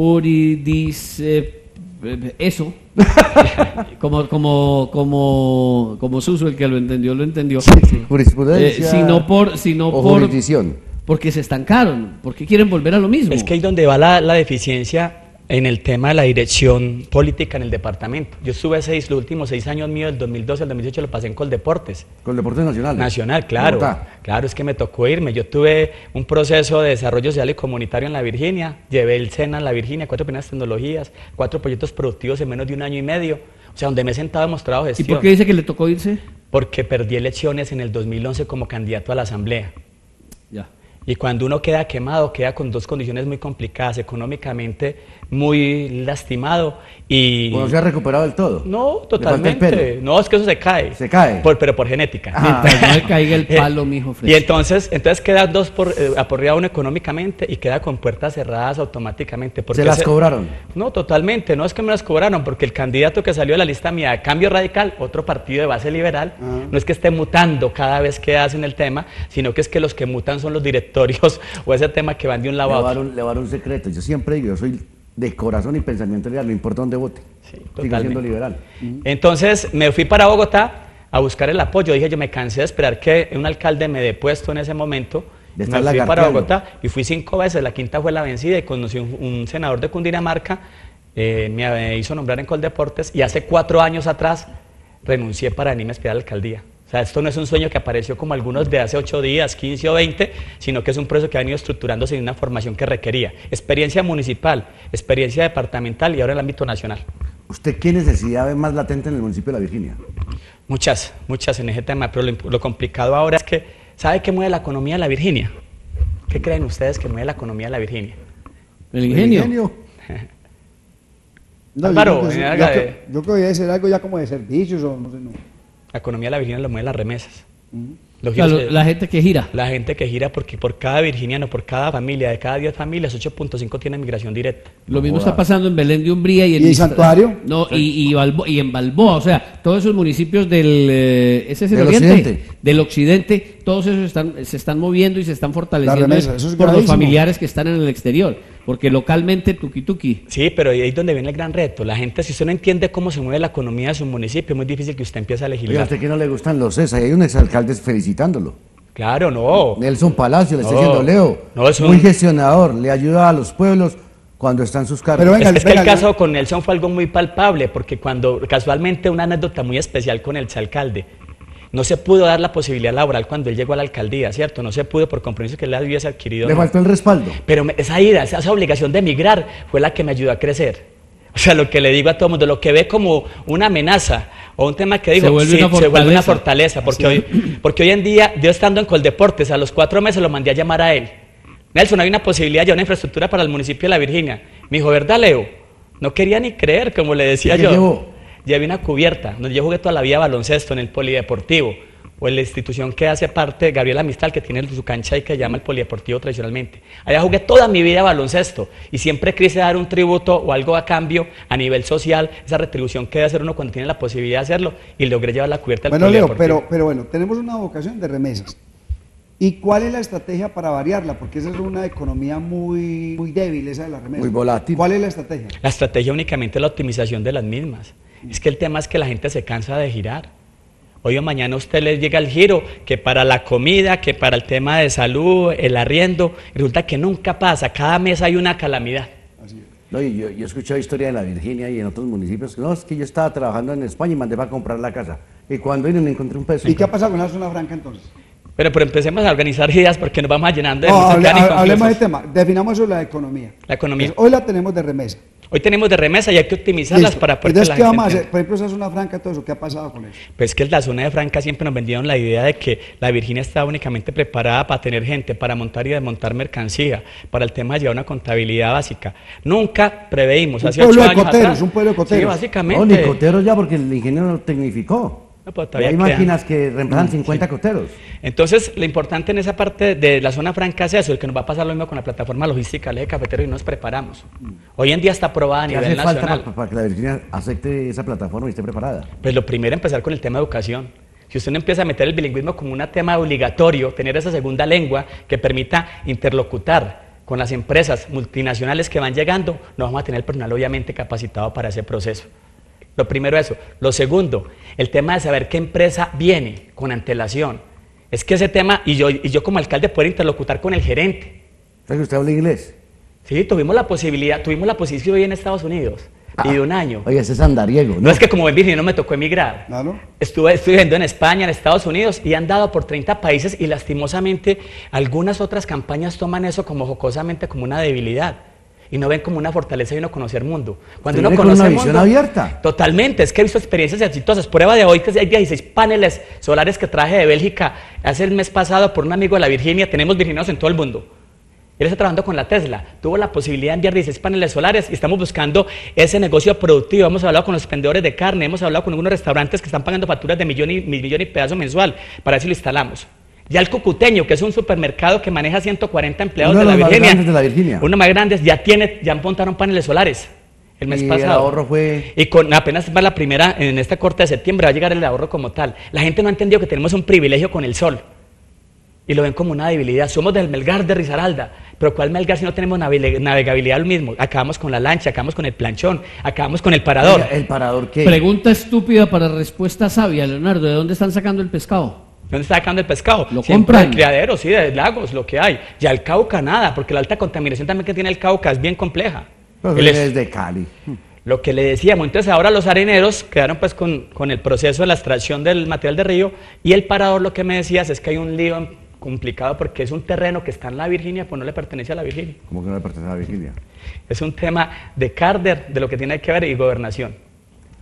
juridis, eh, eh, eso, como, como, como, como Suso, el que lo entendió, lo entendió. Eh, Jurisprudencia. sino por, sino o por, jurisdicción. porque se estancaron, porque quieren volver a lo mismo. Es que ahí donde va la, la deficiencia en el tema de la dirección política en el departamento. Yo estuve seis, los últimos seis años míos, del 2012 al 2018, lo pasé en Coldeportes. Con deportes nacionales. Nacional, claro. Bogotá. Claro, es que me tocó irme. Yo tuve un proceso de desarrollo social y comunitario en la Virginia. Llevé el SENA en la Virginia, cuatro primeras tecnologías, cuatro proyectos productivos en menos de un año y medio. O sea, donde me he sentado he mostrado ¿Y gestión. por qué dice que le tocó irse? Porque perdí elecciones en el 2011 como candidato a la Asamblea. Y cuando uno queda quemado, queda con dos condiciones muy complicadas, económicamente muy lastimado y... ¿O no se ha recuperado del todo? No, totalmente. No, es que eso se cae. Se cae. Por- pero por genética. Ah. Mientras no le caiga el palo, mijo Y fresco. entonces, entonces queda dos por, eh, aporreado uno económicamente y queda con puertas cerradas automáticamente. porque ¿Se las cobraron? No, totalmente. No es que me las cobraron, porque el candidato que salió de la lista mía de Cambio Radical, otro partido de base liberal, Ah. no es que esté mutando cada vez que hacen el tema, sino que es que los que mutan son los directorios o ese tema que van de un Le lado voy a otro. un, le voy a dar un secreto. Yo siempre digo, yo soy de corazón y pensamiento leal, no importa dónde vote. Sí, totalmente. siendo liberal. Entonces me fui para Bogotá a buscar el apoyo. Dije, yo me cansé de esperar que un alcalde me dé puesto en ese momento. De Me fui para. Bogotá y fui cinco veces. La quinta fue la vencida y conocí un, un senador de Cundinamarca. eh, me hizo nombrar en Coldeportes y hace cuatro años atrás renuncié para venirme a aspirar a la alcaldía. O sea, esto no es un sueño que apareció como algunos de hace ocho días, 15 o 20, sino que es un proceso que ha venido estructurándose en una formación que requería experiencia municipal, experiencia departamental y ahora en el ámbito nacional. ¿Usted qué necesidad ve más latente en el municipio de La Virginia? Muchas, muchas en ese tema, pero lo, complicado ahora es que, ¿sabe qué mueve la economía de la Virginia? ¿Qué creen ustedes que mueve la economía de la Virginia? El ingenio. No, yo Álvaro, creo que eh, eso- haga yo, creo- yo creo que debe ser algo ya como de servicios o no sé, no. La economía de la Virginia lo mueve las remesas. Los O sea, la gente que gira. la gente que gira porque por cada virginiano, por cada familia, de cada 10 familias, 8.5 tienen migración directa. Lo mismo está pasando en Belén de Umbría y en, ¿Y Istra- Santuario? No, y, y, Balbo- y en Balboa, o sea, todos esos municipios del eh, ese es el Del oriente, occidente. del occidente, todos esos están, se están moviendo y se están fortaleciendo La remesa, eso es por los familiares que están en el exterior, porque localmente tuki tuki. Sí, pero ahí es donde viene el gran reto. La gente, si usted no entiende cómo se mueve la economía de su municipio, es muy difícil que usted empiece a Oiga, ¿a legislar. usted que no le gustan los CESA? Hay un exalcalde felicitándolo. Claro, no. Nelson Palacio, le está No. diciendo Leo. No, es un- Muy gestionador, le ayuda a los pueblos cuando están sus cargos. Pero venga, es, es que el venga, caso con Nelson fue algo muy palpable, porque cuando casualmente una anécdota muy especial con el alcalde, no se pudo dar la posibilidad laboral cuando él llegó a la alcaldía, ¿cierto? No se pudo por compromiso que él hubiese adquirido. le no. faltó el respaldo. Pero esa ida, esa, esa obligación de emigrar fue la que me ayudó a crecer. O sea, lo que le digo a todo el mundo, lo que ve como una amenaza o un tema que digo, Se vuelve sí, una se vuelve una fortaleza. fortaleza. Porque hoy, porque hoy en día, yo estando en Coldeportes, a los cuatro meses lo mandé a llamar a él. Nelson, hay una posibilidad de una infraestructura para el municipio de La Virginia. Me dijo, ¿verdad, Leo? No quería ni creer, como le decía ¿Qué yo. llevó? Llevé una cubierta, donde yo jugué toda la vida baloncesto en el polideportivo, o en la institución que hace parte, Gabriela Mistal, que tiene su cancha y que llama el polideportivo tradicionalmente. Allá jugué toda mi vida baloncesto y siempre quise dar un tributo o algo a cambio a nivel social, esa retribución que debe hacer uno cuando tiene la posibilidad de hacerlo y logré llevar la cubierta al Bueno, Leo, pero, pero bueno, tenemos una vocación de remesas. ¿Y cuál es la estrategia para variarla? Porque esa es una economía muy, muy débil, esa de la remesa. Muy volátil. ¿Cuál es la estrategia? La estrategia únicamente es la optimización de las mismas. Es que el tema es que la gente se cansa de girar. Hoy o mañana a usted le llega el giro que para la comida, que para el tema de salud, el arriendo, resulta que nunca pasa, cada mes hay una calamidad. No, y yo, yo he escuchado historia de la Virginia y en otros municipios. No, es que yo estaba trabajando en España y mandé para comprar la casa. Y cuando vine no encontré un peso. ¿Y qué ha pasado con la zona franca entonces? Pero, pero empecemos a organizar ideas porque nos vamos llenando de No, muchas hable- hablemos inconclusas. de tema. Definamos eso la economía. La economía. Entonces, hoy la tenemos de remesa. Hoy tenemos de remesa y hay que optimizarlas Listo. para poder Entonces, la ¿qué gente vamos a hacer? Por ejemplo, esa zona franca, todo eso, ¿qué ha pasado con eso? Pues que en la zona de Franca siempre nos vendieron la idea de que la Virginia estaba únicamente preparada para tener gente, para montar y desmontar mercancía, para el tema de llevar una contabilidad básica. Nunca preveímos, Un hace pueblo ocho de años coteros, atrás. un pueblo de coteros. Sí, No, básicamente. ni coteros ya porque el ingeniero lo tecnificó. No, pero Y hay máquinas que reemplazan 50 coteros. Entonces, lo importante en esa parte de la zona franca es eso, el que nos va a pasar lo mismo con la plataforma logística, el eje cafetero y nos preparamos. Hoy en día está aprobada a ¿Qué nivel hace falta nacional. para, para que la Virginia acepte esa plataforma y esté preparada? Pues lo primero empezar con el tema de educación. Si usted no empieza a meter el bilingüismo como un tema obligatorio, tener esa segunda lengua que permita interlocutar con las empresas multinacionales que van llegando, no vamos a tener el personal obviamente capacitado para ese proceso. Lo primero eso. Lo segundo, el tema de saber qué empresa viene con antelación. Es que ese tema, y yo, y yo como alcalde poder interlocutar con el gerente. ¿Sabe que usted habla inglés? Sí, tuvimos la posibilidad, tuvimos la posición hoy en Estados Unidos. y de un año. Oye, ese es andariego. No es que como en Virginia no me tocó emigrar. Claro. Estuve, estuve viviendo en España, en Estados Unidos y han dado por 30 países y lastimosamente algunas otras campañas toman eso como jocosamente como una debilidad y no ven como una fortaleza y uno conocer mundo. Cuando Usted uno con conoce una el visión mundo- abierta. Totalmente, es que he visto experiencias exitosas. Prueba de hoy que hay 16 paneles solares que traje de Bélgica hace el mes pasado por un amigo de la Virginia. Tenemos virginianos en todo el mundo. Él está trabajando con la Tesla. Tuvo la posibilidad de enviar 16 paneles solares y estamos buscando ese negocio productivo. Hemos hablado con los vendedores de carne, hemos hablado con algunos restaurantes que están pagando facturas de millón y, millón y pedazo mensual para si lo instalamos. Ya el Cucuteño, que es un supermercado que maneja 140 empleados Uno de de, la Virginia, de la Virginia. uno más grandes, ya tiene, ya montaron paneles solares el mes Y el pasado. ahorro fue- Y con apenas va la primera, en esta corte de septiembre va a llegar el ahorro como tal. La gente no ha entendido que tenemos un privilegio con el sol. Y lo ven como una debilidad. Somos del Melgar de Risaralda. Pero ¿cuál Melgar si no tenemos navegabilidad lo mismo? Acabamos con la lancha, acabamos con el planchón, acabamos con el parador. Oiga, ¿El parador qué? Pregunta estúpida para respuesta sabia, Leonardo. ¿De dónde están sacando el pescado? ¿Dónde está sacando el pescado? Lo Siempre compran. de criaderos, sí, de lagos, lo que hay. Ya el Cauca nada, porque la alta contaminación también que tiene el Cauca es bien compleja. Pero es- Cali. Lo que le decíamos, entonces ahora los areneros quedaron pues con, con el proceso de la extracción del material de río y el parador lo que me decías es que hay un lío complicado porque es un terreno que está en la Virginia, pues no le pertenece a la Virginia. Como que no le pertenece a la Virginia. Es un tema de Carter, de lo que tiene que ver y gobernación.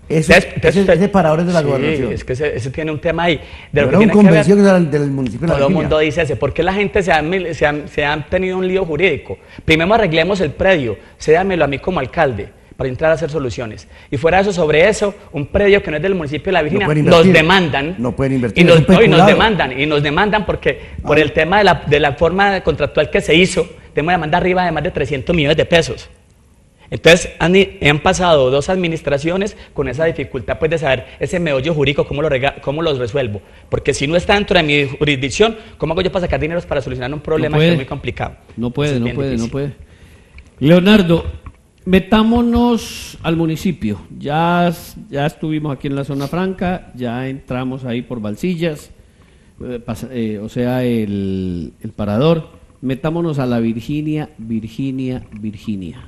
Entonces- entonces ese, ese parador es de la Sí, gobernación. es que ese, ese tiene un tema ahí. De Pero lo que un tiene que ver- convención del, municipio de la Todo el mundo dice ese. ¿Por qué la gente se ha, se ha- se ha tenido un lío jurídico? Primero arreglemos el predio, cédamelo a mí como alcalde para entrar a hacer soluciones. Y fuera de eso, sobre eso, un predio que no es del municipio de la Virginia, pueden nos demandan. No pueden invertir, Y nos, no, y nos demandan, y nos demandan porque por el tema de la, de la forma contractual que se hizo, tenemos demanda arriba de más de 300 millones de pesos. Entonces han, han pasado dos administraciones con esa dificultad pues, de saber ese meollo jurídico, cómo lo, rega- cómo los resuelvo. Porque si no está dentro de mi jurisdicción, ¿cómo hago yo para sacar dineros para solucionar un problema que puede. es muy complicado? No puede, no puede, no puede. Leonardo, metámonos al municipio. Ya, ya estuvimos aquí en la zona franca, ya entramos ahí por Balsillas. eh, pasa- eh, o sea, el, el parador. Metámonos a la Virginia, Virginia, Virginia.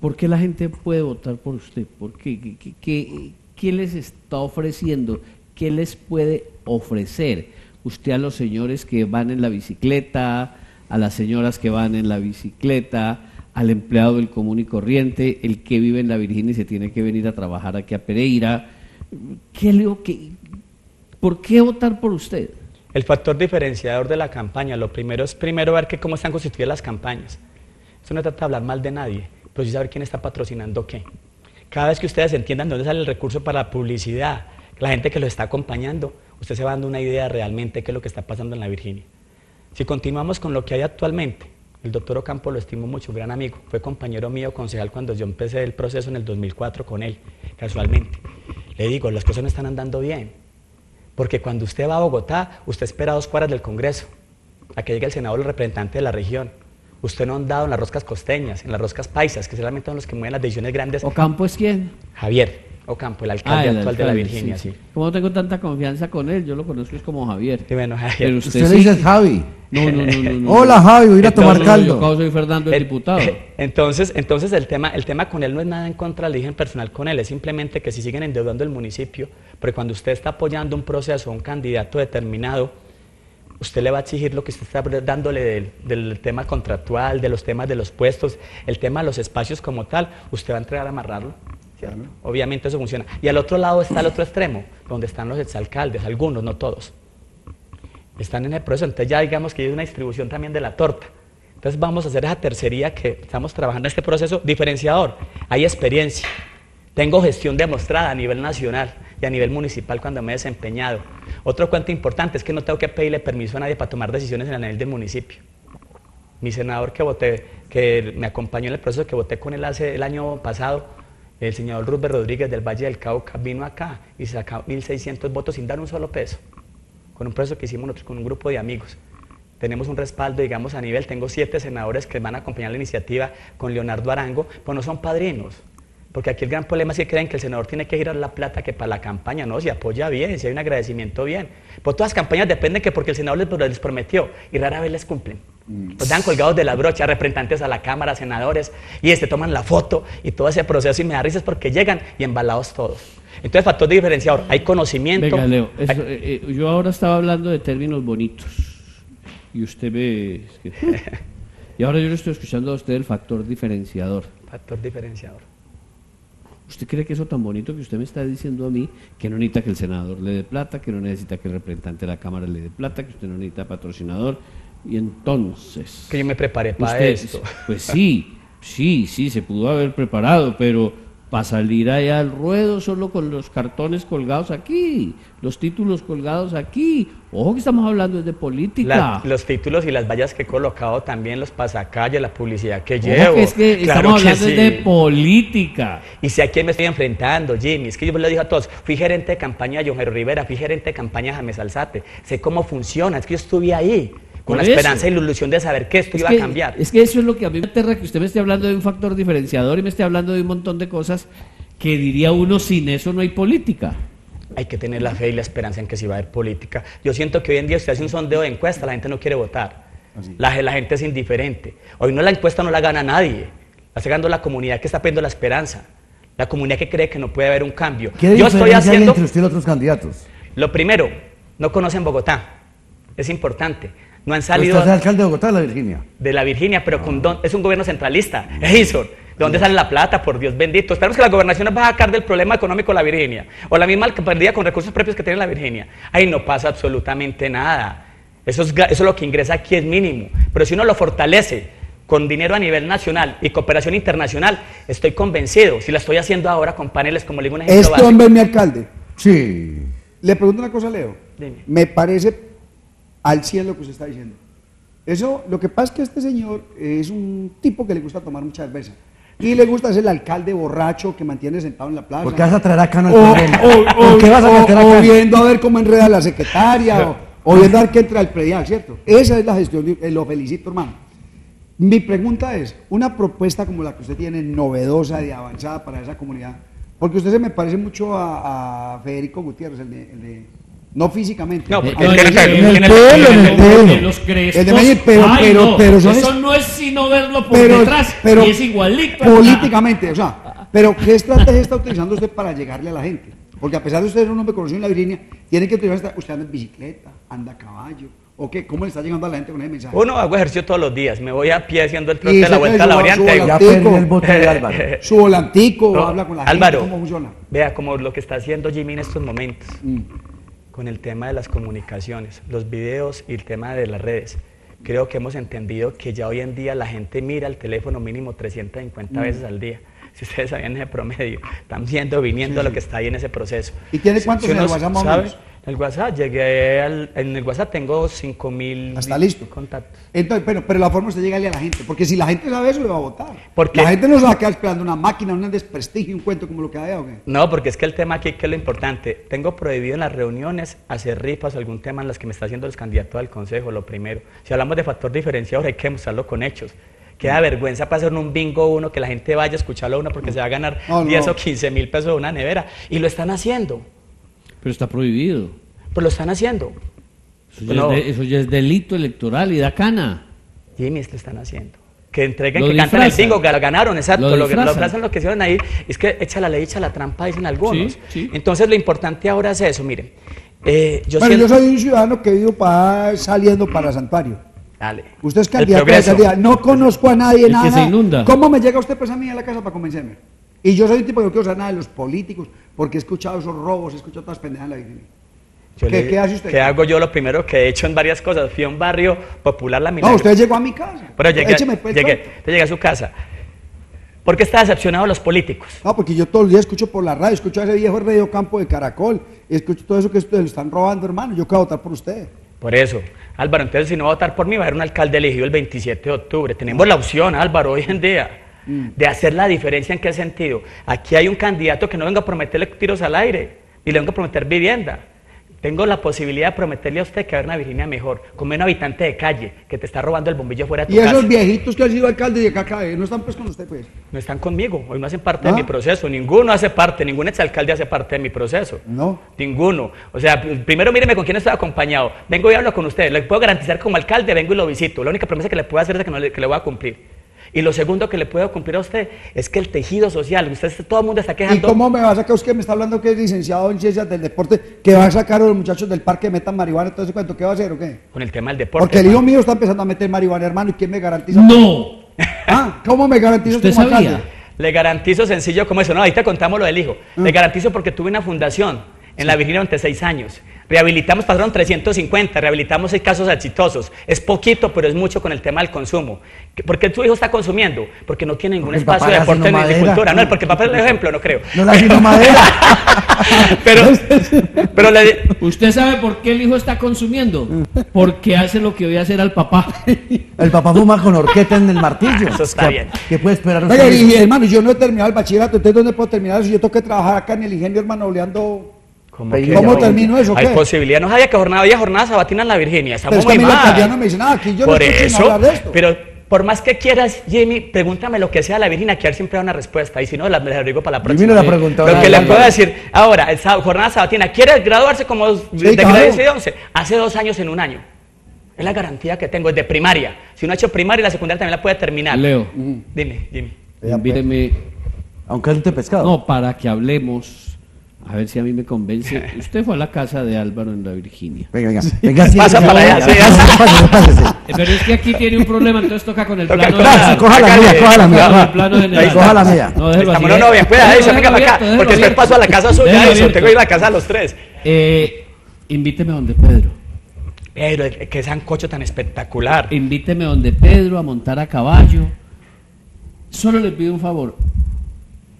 ¿Por qué la gente puede votar por usted? ¿Por qué? ¿Qué, qué- les está ofreciendo? ¿Qué les puede ofrecer usted a los señores que van en la bicicleta, a las señoras que van en la bicicleta, al empleado del común y corriente, el que vive en la Virginia y se tiene que venir a trabajar aquí a Pereira? ¿Qué le, ¿Por qué votar por usted? El factor diferenciador de la campaña, lo primero es primero ver que cómo están constituidas las campañas. Eso no trata de hablar mal de nadie, pero sí saber quién está patrocinando qué. Cada vez que ustedes entiendan de dónde sale el recurso para la publicidad, la gente que lo está acompañando, usted se va dando una idea realmente de qué es lo que está pasando en la Virginia. Si continuamos con lo que hay actualmente, el doctor Ocampo lo estimo mucho, gran amigo, fue compañero mío concejal cuando yo empecé el proceso en el 2004 con él, casualmente. Le digo, las cosas no están andando bien, porque cuando usted va a Bogotá, usted espera dos cuadras del Congreso, a que llegue el senador o el representante de la región. Usted no ha andado en las roscas costeñas, en las roscas paisas, que solamente son los que mueven las decisiones grandes. ¿Ocampo es quién? Javier Ocampo, el alcalde Ah, el actual de la Virginia, sí. Como no tengo tanta confianza con él, yo lo conozco es como Javier. Sí, bueno, Javier. Pero Usted, sí. dice Javi. No, no, no, no, no. Hola Javi, voy a ir a tomar Yo caldo. acabo soy Fernando, el diputado. Entonces, entonces el, tema, el tema con él no es nada en contra del origen personal con él, es simplemente que si siguen endeudando el municipio, porque cuando usted está apoyando un proceso, un candidato determinado, usted le va a exigir lo que usted está dándole del, del tema contractual, de los temas de los puestos, el tema de los espacios como tal, usted va a entregar a amarrarlo. ¿cierto? Obviamente eso funciona. Y al otro lado está el otro extremo, donde están los exalcaldes, algunos, no todos están en el proceso. Entonces ya digamos que hay una distribución también de la torta. Entonces vamos a hacer esa tercería que estamos trabajando en este proceso diferenciador. Hay experiencia. Tengo gestión demostrada a nivel nacional y a nivel municipal cuando me he desempeñado. Otro cuento importante es que no tengo que pedirle permiso a nadie para tomar decisiones en el nivel del municipio. Mi senador que voté, que me acompañó en el proceso que voté con él hace el año pasado, el señor Rubén Rodríguez del Valle del Cauca, vino acá y sacó 1.600 votos sin dar un solo peso con un proceso que hicimos nosotros con un grupo de amigos. Tenemos un respaldo, digamos, a nivel, tengo siete senadores que van a acompañar la iniciativa con Leonardo Arango, pues no son padrinos. Porque aquí el gran problema es que creen que el senador tiene que girar la plata que para la campaña, no, si apoya bien, si hay un agradecimiento bien. Pues todas las campañas dependen que porque el senador les, les prometió y rara vez les cumplen. Los dan colgados de la brocha, representantes a la Cámara, senadores, y este toman la foto y todo ese proceso y me da risas porque llegan y embalados todos. Entonces, factor de diferenciador, hay conocimiento. Venga, Leo, eso, hay- eh, eh, yo ahora estaba hablando de términos bonitos y usted ve... es que- y ahora yo le estoy escuchando a usted el factor diferenciador. Factor diferenciador. ¿Usted cree que eso tan bonito que usted me está diciendo a mí, que no necesita que el senador le dé plata, que no necesita que el representante de la Cámara le dé plata, que usted no necesita patrocinador? Y entonces... Que yo me preparé para Usted- esto. Pues sí, sí, sí, se pudo haber preparado, pero para salir allá al ruedo solo con los cartones colgados aquí, los títulos colgados aquí. Ojo que estamos hablando de política. La- los títulos y las vallas que he colocado también, los pasacalles, la publicidad que Ojo llevo. que es que Claro estamos que hablando sí. de política. Y sé a quién me estoy enfrentando, Jimmy. Es que yo le dije a todos, fui gerente de campaña de John Rivera, fui gerente de campaña de James Alzate. Sé cómo funciona, es que yo estuve ahí, con la esperanza y la ilusión de saber que esto Es iba que, a cambiar. es que eso es lo que a mí me aterra, que usted me esté hablando de un factor diferenciador y me esté hablando de un montón de cosas que diría uno, sin eso no hay política. Hay que tener la fe y la esperanza en que sí va a haber política. Yo siento que hoy en día usted hace un sondeo de encuesta, la gente no quiere votar. La, la gente es indiferente. Hoy no la encuesta no la gana nadie. La está ganando la comunidad que está perdiendo la esperanza. La comunidad que cree que no puede haber un cambio. ¿Qué Yo estoy hay haciendo... entre usted y otros candidatos? Lo primero, no conocen Bogotá. Es importante. No han Usted salido es alcalde de Bogotá, de la Virginia. de la Virginia, pero con don- es un gobierno centralista. Edison, ¿de dónde sale la plata? Por Dios bendito. Esperamos que la gobernación nos va a sacar del problema económico de la Virginia. O la misma alcaldía con recursos propios que tiene la Virginia. Ahí no pasa absolutamente nada. Eso es, eso lo que ingresa aquí es mínimo. Pero si uno lo fortalece con dinero a nivel nacional y cooperación internacional, estoy convencido, si la estoy haciendo ahora con paneles como le digo un ejemplo Este básico. es mi alcalde. Sí. Le pregunto una cosa, Leo. Dime. Me parece al cielo lo que usted está diciendo. Eso, lo que pasa es que este señor es un tipo que le gusta tomar mucha cerveza. Y le gusta ser el alcalde borracho que mantiene sentado en la plaza. ¿Por qué vas a traer acá no el o, o- ¿Por o- qué vas a meter o acá? viendo a ver cómo enreda la secretaria, o, viendo a ver qué entra al predial, ¿cierto? Esa es la gestión, eh, lo felicito, hermano. Mi pregunta es, una propuesta como la que usted tiene, novedosa, de avanzada para esa comunidad, Porque usted se me parece mucho a, a Federico Gutiérrez, el de, el de- no físicamente. No, porque no, el- tiene en el la- pelo, en el pelo. de los crespos. El de Medellín, pero- Ay, pero- no, pero son eso es- no es sino verlo por pero, detrás pero y es igualito. políticamente, o sea, pero ¿qué estrategia está utilizando usted para llegarle a la gente? Porque a pesar de usted ser un hombre conocido en la Virginia, tiene que utilizar, esta- usted anda en bicicleta, anda a caballo, ¿o qué? ¿Cómo le está llegando a la gente con ese mensaje? Uno hago ejercicio todos los días, me voy a pie haciendo el trote de la vuelta a la variante. Ya el voto de Álvaro. Su volantico, No, habla con la gente, Álvaro, ¿cómo funciona? vea como lo que está haciendo Jimmy en estos momentos Mm. Con el tema de las comunicaciones, los videos y el tema de las redes. Creo que hemos entendido que ya hoy en día la gente mira el teléfono mínimo 350 Mm. veces al día. Si ustedes sabían ese promedio, están viendo, viniendo lo que está ahí en ese proceso. ¿Y tiene cuántos si En el WhatsApp, llegué al, en el WhatsApp tengo 5000 Hasta listo. contactos. Entonces, pero, pero la forma es de llegarle a la gente, porque si la gente sabe eso, le va a votar. Porque- La gente no se va a quedar esperando una máquina, un desprestigio, un cuento como lo que hay, ¿o qué? No, porque es que el tema aquí que es lo importante. Tengo prohibido en las reuniones hacer rifas o algún tema en las que me está haciendo el candidato al consejo, lo primero. Si hablamos de factor diferenciador, hay que demostrarlo con hechos. Queda vergüenza para hacer un bingo uno, que la gente vaya a escucharlo uno porque se va a ganar No, no. 10 o 15 mil pesos de una nevera. Y lo están haciendo. Pero está prohibido. Pues lo están haciendo. Eso ya, es, de- eso ya es delito electoral y da cana. Jimmy, lo están haciendo. Que entreguen, Lo que canten el bingo, que lo ganaron, exacto. Lo Lo, que- lo disfrazan. lo que hicieron ahí es que echa la ley, echa la trampa, dicen algunos. Sí, sí. Entonces lo importante ahora es eso, miren. Eh, yo bueno, siento- yo soy un ciudadano que vivo para, saliendo para Santuario. Dale. Usted es candidato alcaldía. No conozco a nadie, El que nada. se inunda. ¿Cómo me llega usted pues a mí a la casa para convencerme? Y yo soy un tipo que no quiero saber nada de los políticos, porque he escuchado esos robos, he escuchado todas las pendejas en la. Yo ¿Qué- le- qué hace usted? ¿Qué hago yo? Lo primero que he hecho en varias cosas. Fui a un barrio popular, La No, Milagro. usted llegó a mi casa. Pero llegué, Écheme, pues, llegué, te llegué a su casa. ¿Por qué está decepcionado de los políticos? No, porque yo todos los días escucho por la radio, escucho a ese viejo Radio Campo de Caracol, escucho todo eso que ustedes lo están robando, hermano. Yo quiero votar por usted. Por eso. Álvaro, entonces si no va a votar por mí, va a haber un alcalde elegido el 27 de octubre. Tenemos la opción, Álvaro, hoy en día, de hacer la diferencia en qué sentido. Aquí hay un candidato que no venga a prometerle tiros al aire, ni le venga a prometer vivienda. Tengo la posibilidad de prometerle a usted que va a haber una Virginia mejor, como un habitante de calle que te está robando el bombillo fuera de tu Y esos casa. viejitos que han sido alcaldes de acá, acá, no están pues con usted, pues. No están conmigo, hoy no hacen parte ¿Ah? de mi proceso, ninguno hace parte, ningún exalcalde hace parte de mi proceso. No. Ninguno. O sea, primero míreme con quién estoy acompañado. Vengo y hablo con usted. Le puedo garantizar como alcalde, vengo y lo visito. La única promesa que le puedo hacer es que, no le, que le voy a cumplir. Y lo segundo que le puedo cumplir a usted es que el tejido social, usted todo el mundo está ¿Y quejando. cómo me va a sacar usted? Me está hablando que es licenciado en ciencias del deporte, que va a sacar a los muchachos del parque que metan marihuana, todo ese cuento, ¿qué va a hacer o qué? Con el tema del deporte. Porque el hijo mío está empezando a meter marihuana, hermano, ¿y quién me garantiza? No. Ah, ¿Cómo me garantiza ¿Usted como sabía? alcalde? Le garantizo sencillo como eso. No, ahorita contamos lo del hijo. Le garantizo porque tuve una fundación en la Virginia durante seis años. Rehabilitamos, pasaron 350, rehabilitamos seis casos exitosos. Es poquito, pero es mucho con el tema del consumo. ¿Qué- ¿Por qué tu hijo está consumiendo? Porque no tiene ningún espacio de deporte ni no de cultura. No, porque el papá es el ejemplo, no creo. No la sino madera. pero, pero le, ¿Usted sabe por qué el hijo está consumiendo? Porque hace lo que voy a hacer al papá. El papá fuma con horqueta en el martillo. Eso está ¿Qué- bien. ¿Qué puede esperar usted? y, hermano, yo no he terminado el bachillerato, entonces ¿dónde puedo terminar si yo tengo que trabajar acá en el ingenio, hermano, oleando? ¿Cómo, ¿Cómo que ¿Cómo no? termino eso? Hay qué? posibilidad. No sabía que jornada, había jornada sabatina en la Virginia. Pero Estamos es que a muy mal. alcaldía no me dice nada, aquí yo no Por escucho ni eso, hablar de esto. pero por más que quieras, Jimmy, pregúntame lo que sea la Virginia, que él siempre da una respuesta. Y si no, la, me la digo para la Jimmy próxima. no la preguntó, Lo que le puedo decir ahora, el jornada sabatina, ¿quiere graduarse como de claro. grado 10 y 11? Hace dos años en un año. Es la garantía que tengo, es de primaria. Si uno ha hecho primaria, la secundaria también la puede terminar. Leo, Dime, Jimmy. Invíteme. Aunque es de pescado. No, para que hablemos. A ver si a mí me convence. Usted fue a la casa de Álvaro en la Virginia. Venga, venga. Venga, sí, Pasa para allá, sí, pásese, pásese. Eh, Pero es que aquí tiene un problema, entonces toca con el Toca plano general. Ah, coja la mía, coja la mía. Toca coja. el plano general. Ahí, coja la mía. No, déjelo Estamos, así, no, no, bien, pueda, Déjelo, eso, venga para acá. Porque después paso a la casa suya, Déjelo eso. abierto. Tengo que ir a la casa a los tres. Eh, invíteme a donde Pedro. Pero eh, qué sancocho tan espectacular. Invíteme a donde Pedro a montar a caballo. Solo le pido un favor.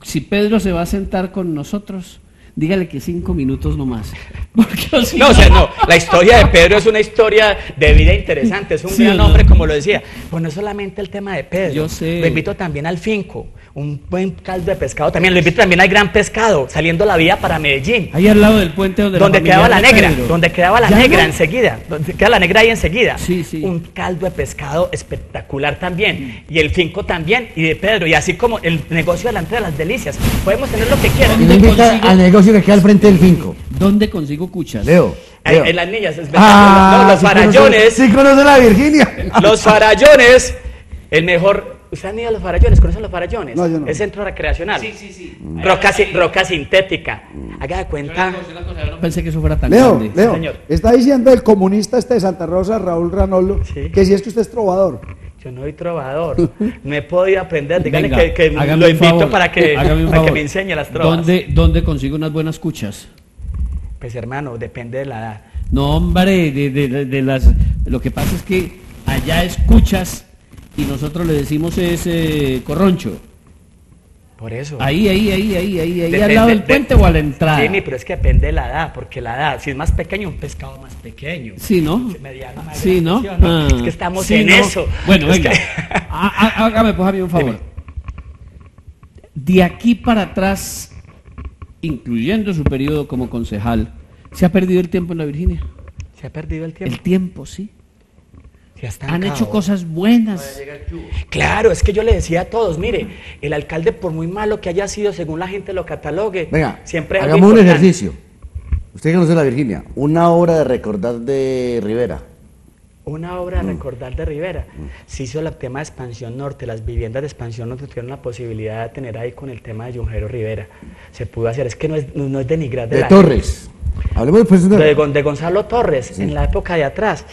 Si Pedro se va a sentar con nosotros, dígale que cinco minutos nomás. Porque si No, o sea, no, la historia de Pedro es una historia de vida interesante, es un Sí, gran ¿no? hombre, como lo decía. Pues no es solamente el tema de Pedro. Yo sé. Lo invito también al finco, un buen caldo de pescado también. Lo invito también al gran pescado, saliendo la vía para Medellín. Ahí al lado del puente donde, donde quedaba la negra, Pedro. donde quedaba la ¿Ya negra no? enseguida, donde queda la negra ahí enseguida. Sí, sí. Un caldo de pescado espectacular también. Y el finco también, y de Pedro, y así como el negocio delante de las delicias. Podemos tener lo que quieran. Y me negocio que queda al frente del finco. ¿Dónde consigo cuchas? Leo. En las niñas, es Ah, no, los sí conoce- farallones, Sí conoce la Virginia. los farallones, el mejor. ¿Usted han ido a los farallones? ¿Conocen los farallones? No, yo no. El centro recreacional. Sí, sí, sí. Roca, si- roca sintética. Haga de cuenta. Yo no pensé que eso fuera tan Leo, grande. Leo, señor. está diciendo el comunista este de Santa Rosa, Raúl Ranolo, Sí. que si es que usted es trovador. Yo no soy trovador. No he podido aprender. Dígale Venga, que, lo invito favor, para que, para que me enseñe las trovas. ¿Dónde, ¿Dónde consigo unas buenas cuchas? Pues hermano, depende de la edad. No, hombre, de, de- de- de las... Lo que pasa es que allá escuchas y nosotros le decimos es eh, corroncho. Por eso. Ahí, ahí, ahí, ahí, ahí, ahí, al lado de- del de- puente o a la entrada. Sí, pero es que depende de la edad, porque la edad, si es más pequeño, un pescado más pequeño. Sí, ¿no? Mediano, más Sí, ¿no? Ah, Es que estamos sí, en ¿no? eso. Bueno, Es venga. que- Há- há- Hágame, pues, a mí un favor. Dime. De aquí para atrás, incluyendo su periodo como concejal, ¿se ha perdido el tiempo en la Virginia? Se ha perdido el tiempo. El tiempo, sí. Han hecho cosas buenas. Claro, es que yo le decía a todos, mire, el alcalde, por muy malo que haya sido, según la gente lo catalogue, Venga, siempre es hagamos un importante. ejercicio. Usted conoce la Virginia. Una hora de recordar de Rivera. Una Mm. obra a recordar de Rivera. Se hizo el tema de expansión norte, las viviendas de expansión norte tuvieron la posibilidad de tener ahí con el tema de Junjero Rivera. Se pudo hacer, es que no es, no, no es denigrar de, De la Torres. Hablemos después de... de, de Gonzalo Torres, en la época de atrás.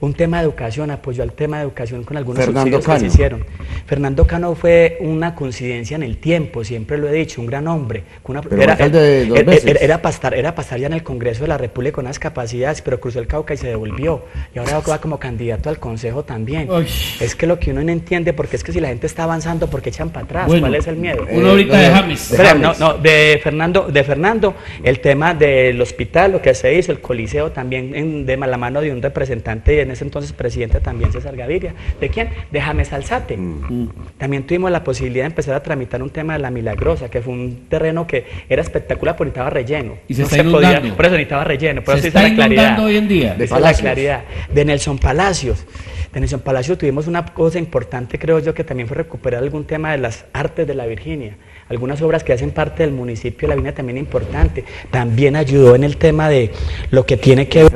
Un tema de educación, apoyó al tema de educación con algunos Fernando subsidios que se Cano. hicieron. Fernando Cano fue una coincidencia en el tiempo, siempre lo he dicho, un gran hombre. una- Pero alcalde de dos era, veces. era- era para estar, era para estar ya en el Congreso de la República con unas capacidades, pero cruzó el Cauca y se devolvió. Y ahora va como candidato al Consejo también. Uy. Es que lo que uno no entiende, porque es que si la gente está avanzando, ¿por qué echan para atrás? Bueno, ¿Cuál es el miedo? Eh, Una horita no, de James. no, no, de Fernando, de Fernando, el tema del hospital, lo que se hizo, el coliseo también en- de la mano de un representante y en ese entonces presidente también César Gaviria. ¿De quién? De James Alzate. Mm. También tuvimos la posibilidad de empezar a tramitar un tema de la Milagrosa, que fue un terreno que era espectacular, pero necesitaba relleno. Y se está inundando. por eso necesitaba relleno, por Se eso está la claridad. hoy en día. De la claridad. De Nelson Palacios. De Nelson Palacios tuvimos una cosa importante, creo yo, que también fue recuperar algún tema de las artes de la Virginia. Algunas obras que hacen parte del municipio de la Virginia también importante. También ayudó en el tema de lo que tiene que ver.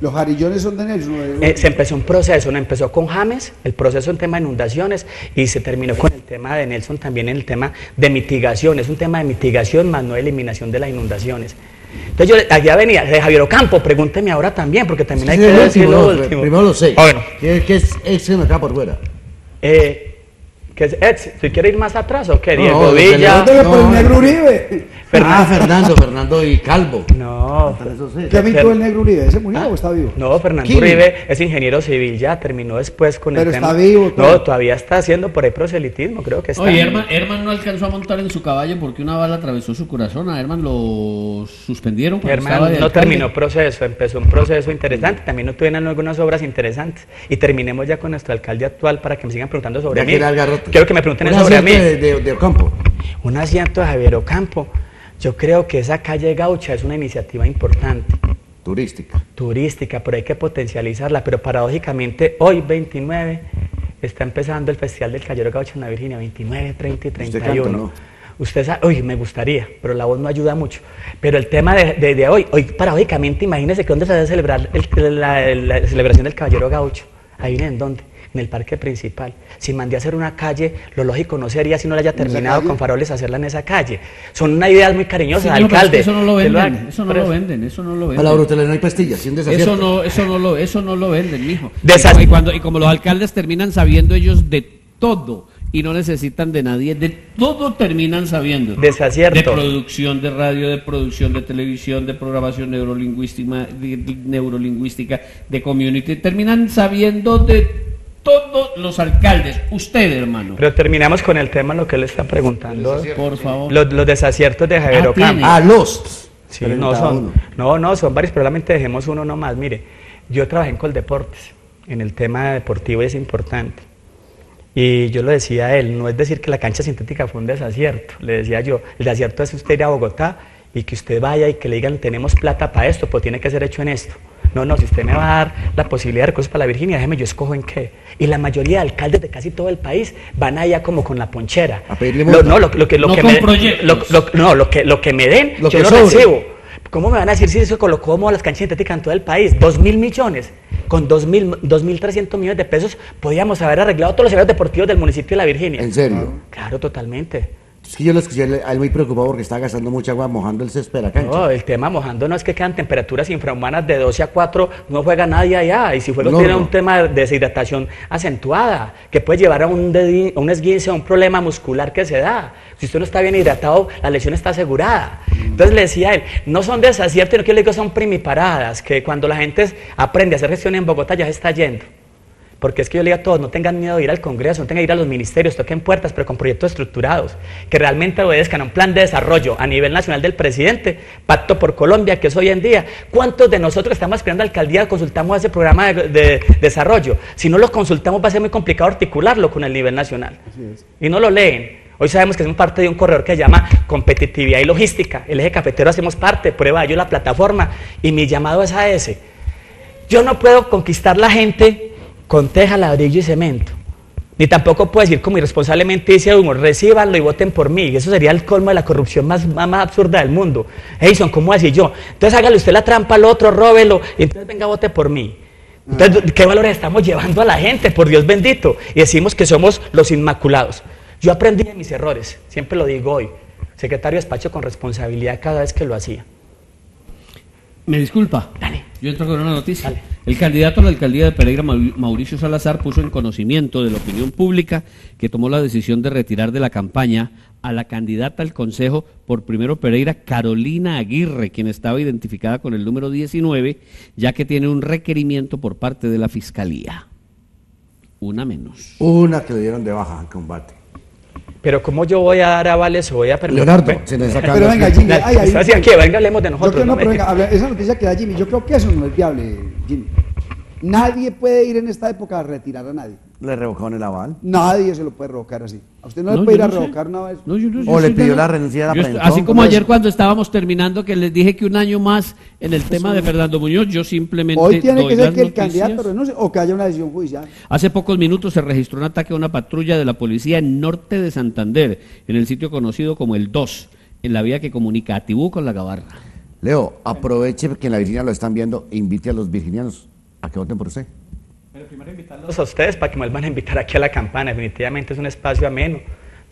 Los jarillones son de Nelson. Eh, se empezó un proceso, ¿no? empezó con James, el proceso en tema de inundaciones, y se terminó con el tema de Nelson también en el tema de mitigación. Es un tema de mitigación más no de eliminación de las inundaciones. Entonces yo allá venía, de Javier Ocampo, pregúnteme ahora también, porque también hay que decir lo último. primero lo sé. Ah, bueno, ¿Qué, qué es ex acá por fuera? eh, ¿qué es ex? ¿Si quiere ir más atrás o qué? No, Diego no, que Villa. Negro no. Uribe. Ah, Fernando, Fernando y Calvo. No. ¿Qué pintó el negro Uribe? ¿Ese murió Ah, o está vivo? No, Fernando Kimi. Uribe es ingeniero civil ya, terminó después con Pero el está tema. vivo, todo. No, todavía está haciendo por ahí proselitismo, creo que está. Oye, Herman, Herman no alcanzó a montar en su caballo porque una bala atravesó su corazón. A Herman lo suspendieron de no alcalde. terminó proceso, empezó un proceso interesante, también no tuvieron algunas obras interesantes. Y terminemos ya con nuestro alcalde actual para que me sigan preguntando sobre Ya mí. Quiero que me pregunten Un sobre mí. De, de, de Ocampo. Un asiento de Javier Ocampo. Yo creo que esa calle Gaucha es una iniciativa importante, Turística. turística, pero hay que potencializarla. Pero paradójicamente, hoy 29 está empezando el Festival del Callero Gaucho en la Virginia, 29, 30 y ¿Usted 31. canta o no? Usted sabe, uy, me gustaría, pero la voz no ayuda mucho. Pero el tema de, de- de hoy, hoy paradójicamente, imagínese que dónde se va a celebrar el- la, la celebración del Caballero Gaucho. Ahí en dónde, en el parque principal. Si mandé a hacer una calle, lo lógico no sería si no la haya terminado con faroles hacerla en esa calle. Son unas ideas muy cariñosas, Sí, no, alcalde. eso no lo venden, eso no lo venden, eso no lo Para la venden. brutela no hay pastillas, sin desacierto. Eso no, eso no lo, eso no lo venden, mijo. Y, cuando, y como los alcaldes terminan sabiendo ellos de todo y no necesitan de nadie, de todo terminan sabiendo. Desacierto. De producción de radio, de producción de televisión, de programación neurolingüística, de, de neurolingüística, de community, terminan sabiendo de todos los alcaldes, usted hermano. Pero terminamos con el tema, lo que él está preguntando. Por favor. Los, los desaciertos de Javier Ah, Ocampo. tiene. A los. Sí, no, son, no, no, son varios, pero solamente dejemos uno nomás. Mire, yo trabajé en Coldeportes, en el tema deportivo y es importante. Y yo lo decía a él, no es decir que la cancha sintética fue un desacierto, le decía yo, el desacierto es usted ir a Bogotá y que usted vaya y que le digan tenemos plata para esto, pues tiene que ser hecho en esto. No, no, si usted me va a dar la posibilidad de recursos para la Virginia, déjeme, yo escojo en qué. Y la mayoría de alcaldes de casi todo el país van allá como con la ponchera. A pedirle Lo- no, lo, lo que, lo No que me, proyectos. lo- lo- no, lo que, lo que me den, Lo yo que lo sobre. recibo. ¿Cómo me van a decir si eso colocó como las canchas sintéticas en todo el país? Dos mil millones. Con dos mil, dos mil trescientos millones de pesos podíamos haber arreglado todos los eventos deportivos del municipio de La Virginia. En serio. Claro, totalmente. Es que yo lo escuché a él muy preocupado porque estaba gastando mucha agua mojando el césped de la cancha. No, el tema mojando no es que quedan temperaturas infrahumanas de 12 a 4, no juega nadie allá. Y si juega No, tiene no. un tema de deshidratación acentuada, que puede llevar a un, dedi- a un esguince, a un problema muscular que se da. Si usted no está bien hidratado, la lesión está asegurada. Entonces le decía a él, no son desaciertos, no que le digo son primiparadas, que cuando la gente aprende a hacer gestión en Bogotá ya se está yendo. Porque es que yo le digo a todos, no tengan miedo de ir al Congreso, no tengan que ir a los ministerios, toquen puertas, pero con proyectos estructurados, que realmente obedezcan a un plan de desarrollo a nivel nacional del presidente, Pacto por Colombia, que es hoy en día. ¿Cuántos de nosotros estamos esperando alcaldía, consultamos ese programa de, de desarrollo? Si no lo consultamos va a ser muy complicado articularlo con el nivel nacional. Y no lo leen. Hoy sabemos que somos parte de un corredor que se llama competitividad y logística. El eje cafetero hacemos parte, prueba de ello la plataforma. Y mi llamado es a ese. Yo no puedo conquistar la gente con teja, ladrillo y cemento. Ni tampoco puedo decir como irresponsablemente dice uno, recíbanlo y voten por mí. Eso sería el colmo de la corrupción más, más, más absurda del mundo. Edison, ¿cómo así yo? Entonces hágale usted la trampa al otro, róbelo, y entonces venga, vote por mí. Entonces, ¿qué valores estamos llevando a la gente? Por Dios bendito. Y decimos que somos los inmaculados. Yo aprendí de mis errores, siempre lo digo hoy. Secretario de despacho con responsabilidad cada vez que lo hacía. Me disculpa. Dale. Yo entro con una noticia. Dale. El candidato a la alcaldía de Pereira, Mau- Mauricio Salazar, puso en conocimiento de la opinión pública que tomó la decisión de retirar de la campaña a la candidata al Consejo por Primero Pereira, Carolina Aguirre, quien estaba identificada con el número 19, ya que tiene un requerimiento por parte de la Fiscalía. Una menos. Una que le dieron de baja en combate. Pero ¿cómo yo voy a dar avales o voy a permitir? Leonardo, se nos saca Pero venga. Jimmy, ay, ay, está así aquí, venga, hablemos de Yo nosotros. creo, no, no pero me- venga, habla- esa noticia que da Jimmy, yo creo que eso no es viable, Jimmy. Nadie puede ir en esta época a retirar a nadie. Le revocaron el aval. Nadie se lo puede revocar así. A usted no, No, le puede ir a no sé. revocar una vez. No, yo no- yo O le pidió no, la renuncia de la Prentón, Así como ayer cuando estábamos terminando que les dije que un año más en el tema de Fernando Muñoz, yo simplemente Hoy tiene doy que ser que el noticias. candidato renuncie o que haya una decisión judicial. Hace pocos minutos se registró un ataque a una patrulla de la policía en norte de Santander, en el sitio conocido como el 2, en la vía que comunica a Tibú con la Gabarra. Leo, aproveche que en la Virginia lo están viendo e invite a los virginianos a que voten por usted. Pero primero invitarlos a ustedes para que me vuelvan a invitar aquí a la campana. Definitivamente es un espacio ameno.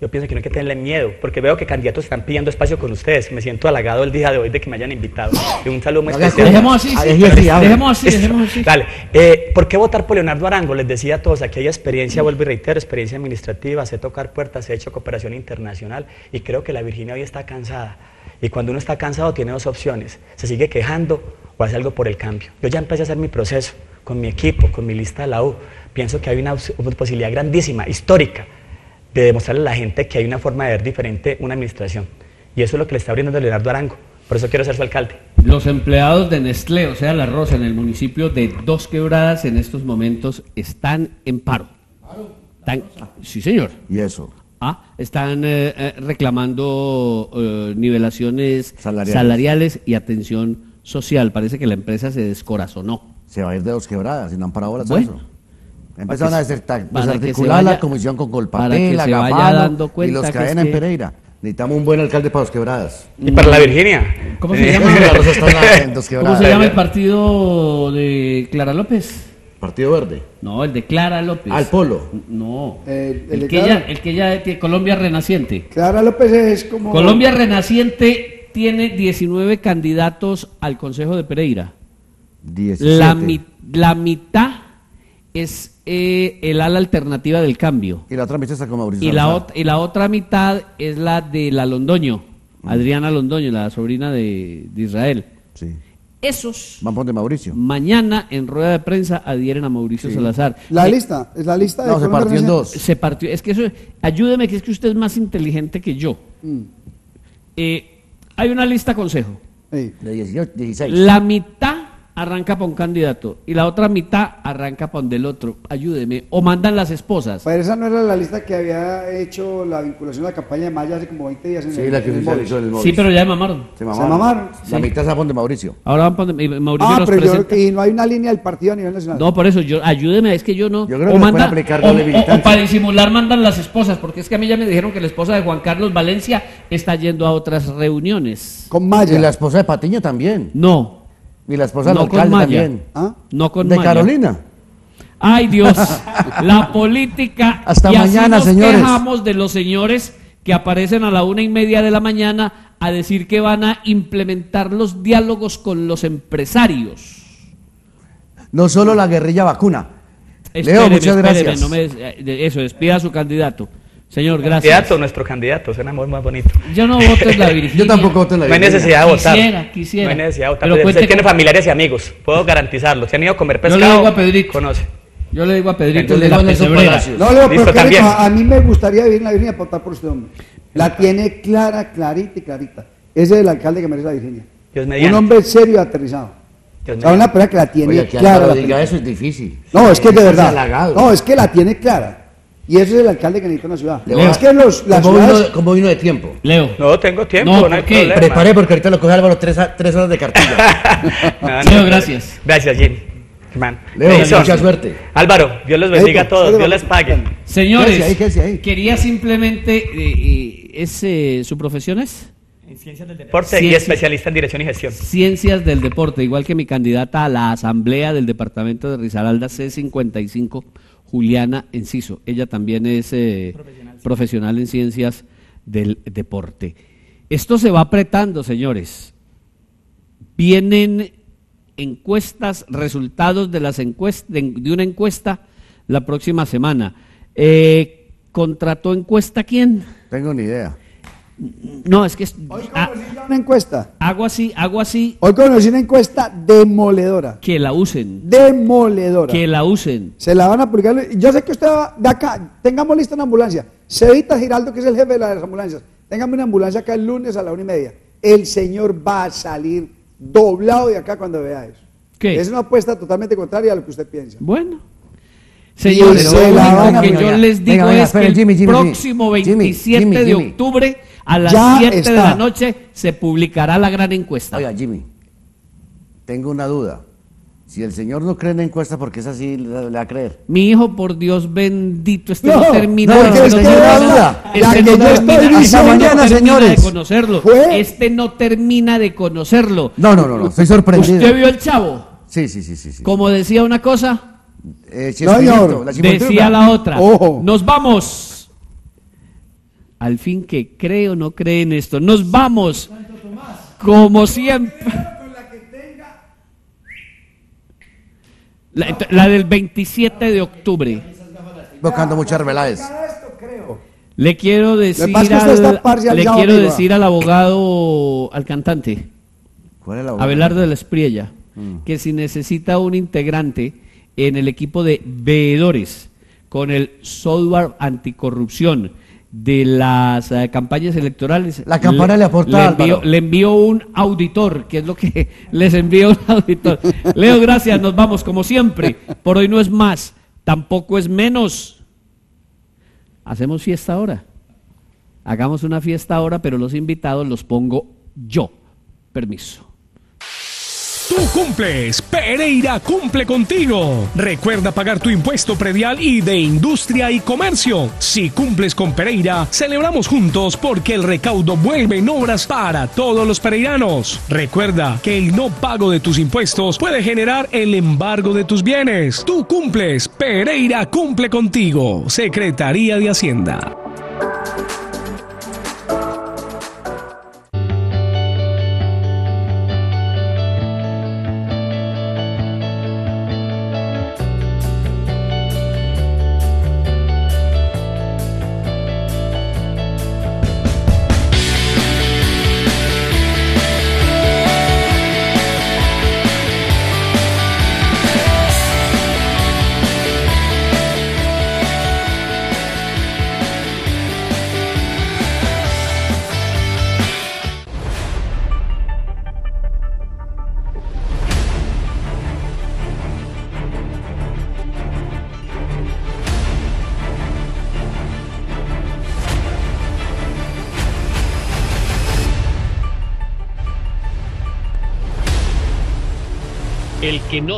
Yo pienso que no hay que tenerle miedo, porque veo que candidatos están pidiendo espacio con ustedes. Me siento halagado el día de hoy de que me hayan invitado. Y un saludo muy especial. Dejemos así, sí, dejemos así, dejemos así. Dale, eh, ¿por qué votar por Leonardo Arango? Les decía a todos, aquí hay experiencia, vuelvo y reitero, experiencia administrativa, sé tocar puertas, he hecho cooperación internacional y creo que la Virginia hoy está cansada. Y cuando uno está cansado tiene dos opciones, se sigue quejando o hace algo por el cambio. Yo ya empecé a hacer mi proceso con mi equipo, con mi lista de la U. Pienso que hay una, una posibilidad grandísima, histórica, de demostrarle a la gente que hay una forma de ver diferente una administración. Y eso es lo que le está brindando Leonardo Arango. Por eso quiero ser su alcalde. Los empleados de Nestlé, o sea, la Rosa, en el municipio de Dos Quebradas, en estos momentos están en paro. Están- sí, señor. Y eso. Ah, están eh, eh, reclamando eh, nivelaciones Salariales. salariales. y atención social. Parece que la empresa se descorazonó. Se va a ir de dos quebradas y no han parado bolas a Bueno. eso. Empezaron a desarticular la comisión con que la se vaya Gafano dando y cuenta los que cadena es en Pereira. Necesitamos un buen alcalde para dos quebradas. Y para la Virginia. ¿Cómo se Eh, llama? La Rosa está en la- en dos ¿Cómo quebradas. se llama el partido de Clara López? Partido Verde. No, el de Clara López. Al Polo. No. El- el que Clara. ella, el que ella tiene Colombia Renaciente. Clara López es como. Colombia Renaciente tiene 19 candidatos al Consejo de Pereira. 17. La, mi- la mitad es eh, el ala alternativa del cambio. Y la otra mitad está con Mauricio Y la, Salazar. ot- y la otra mitad es la de la Londoño, Adriana Londoño, la sobrina de, de Israel. Sí. esos Van por de Mauricio. mañana en rueda de prensa adhieren a Mauricio Salazar. La Eh, lista, es la lista de No, se partió en dos. Se partió. Es que eso, ayúdeme, que es que usted es más inteligente que yo. Mm, Eh, hay una lista consejo. sí. De 18, 16. La mitad arranca para un candidato y la otra mitad arranca para del otro. Ayúdeme. O mandan las esposas. Pero esa no era la lista que había hecho la vinculación a la campaña de Maya hace como 20 días en Sí, el, la que el oficializó Movis. en el móvil. Sí, pero ya me mamaron. Se mamaron. La mitad se pone de Mauricio. Ahora van pa- y Mauricio Ah, nos pero yo, y no hay una línea del partido a nivel nacional. No, por eso, yo, ayúdeme, es que yo no. Yo creo que le pueden aplicar o, o- o para disimular mandan las esposas, porque es que a mí ya me dijeron que la esposa de Juan Carlos Valencia está yendo a otras reuniones. Con Maya. Y la esposa de Patiño también. No, Y la esposa del No con Maya. también. ¿Ah? no con de Maya. Carolina. Ay Dios, la política. Hasta y así mañana, nos señores. quejamos de los señores que aparecen a la una y media de la mañana a decir que van a implementar los diálogos con los empresarios. No solo la guerrilla vacuna. Leo, muchas espéreme, gracias. no me des- eh, eso, despida a su candidato. Señor, gracias. Candidato, nuestro candidato, suena muy más bonito. Yo no voto en la Virginia. Yo tampoco voto en la No hay Virginia. necesidad de votar. Quisiera, quisiera. No hay necesidad de votar. Pero usted tiene con- familiares y amigos, puedo garantizarlo. Si han ido a comer Yo pescado, le digo a Pedrito. conoce. Yo le digo a Pedrito Entonces, de la digo a Nelson pesebrera. Palacios. No, Leo, pero Listo, ¿qué le también. a mí me gustaría vivir en la Virginia por votar por usted, hombre. La tiene clara, clarita y clarita. Ese es el alcalde que merece la Virginia. Dios Un mediante. hombre serio y aterrizado. Dios O sea, una persona que la tiene que clara. La diga película. eso es difícil. No, es que de verdad. No, es que la tiene clara. Y ese es el alcalde que necesita una ciudad. Es que los, las como, vino, ciudades... de- como vino de tiempo. Leo. No, tengo tiempo, No, ¿por qué? problema. Prepare porque ahorita lo coge Álvaro tres, tres horas de cartilla. No, Leo, gracias. Gracias, Jim. Man. Leo, mucha suerte. Álvaro, Dios los bendiga a todos, Dios les pague. Señores, ahí, ahí. quería simplemente. eh, eh, ¿es, eh, ¿Su profesión es? Ciencias del deporte y especialista en dirección y gestión. Ciencias del deporte, igual que mi candidata a la asamblea del departamento de Risaralda C55, Juliana Enciso. Ella también es eh, profesional en ciencias del deporte. Esto se va apretando, señores. Vienen encuestas, resultados de las encuestas, de, de una encuesta la próxima semana. Eh, ¿Contrató encuesta quién? Tengo ni idea. No, es que es- Hoy conocí ya una encuesta. hago así, hago así, Hoy conocí una encuesta demoledora. que la usen, Demoledora. que la usen. Se la van a publicar. Yo sé que usted va de acá, tengamos lista una ambulancia. Cevita Giraldo, que es el jefe de las ambulancias, téngame una ambulancia acá el lunes a la una y media. El señor va a salir doblado de acá cuando vea eso. ¿Qué? Es una apuesta totalmente contraria a lo que usted piensa. Bueno. Señores, lo se único que yo les digo Venga, venga, es que el Jimmy, próximo Jimmy, 27 Jimmy, de octubre a las Ya 7 de la noche se publicará la gran encuesta. Oiga, Jimmy, tengo una duda. Si el señor no cree en encuesta, ¿por qué es así? Le, va a creer. Mi hijo, por Dios bendito, este no, No, termina no, de conocerlo. la duda, Este la que no yo estoy termina- diciendo- este no mañana, termina señores. de conocerlo. Fue- Este no termina de conocerlo. No, no, no, no, estoy sorprendido. ¿Usted vio el chavo? Sí, sí, sí, sí. sí. Como decía una cosa, Eh, No, señor. la decía la otra. Ojo. Nos vamos. Al fin que cree o no cree en esto. Nos vamos. Como siempre. La, la del 27 de octubre. Tocando muchas revelades. Le quiero decir, al, le quiero decir al abogado, al cantante, ¿Cuál es la Abelardo de la Espriella, que si necesita un integrante en el equipo de veedores con el software anticorrupción de las eh, campañas electorales. La campana le aporta le envío un auditor, que es lo que les envío un auditor. Leo, gracias, nos vamos como siempre. Por hoy no es más, tampoco es menos. Hacemos fiesta ahora. Hagamos una fiesta ahora, pero los invitados los pongo yo. Permiso. Tú cumples, Pereira cumple contigo. Recuerda pagar tu impuesto predial y de industria y comercio. Si cumples con Pereira, celebramos juntos porque el recaudo vuelve en obras para todos los pereiranos. Recuerda que el no pago de tus impuestos puede generar el embargo de tus bienes. Tú cumples, Pereira cumple contigo. Secretaría de Hacienda.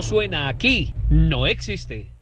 No suena aquí no existe.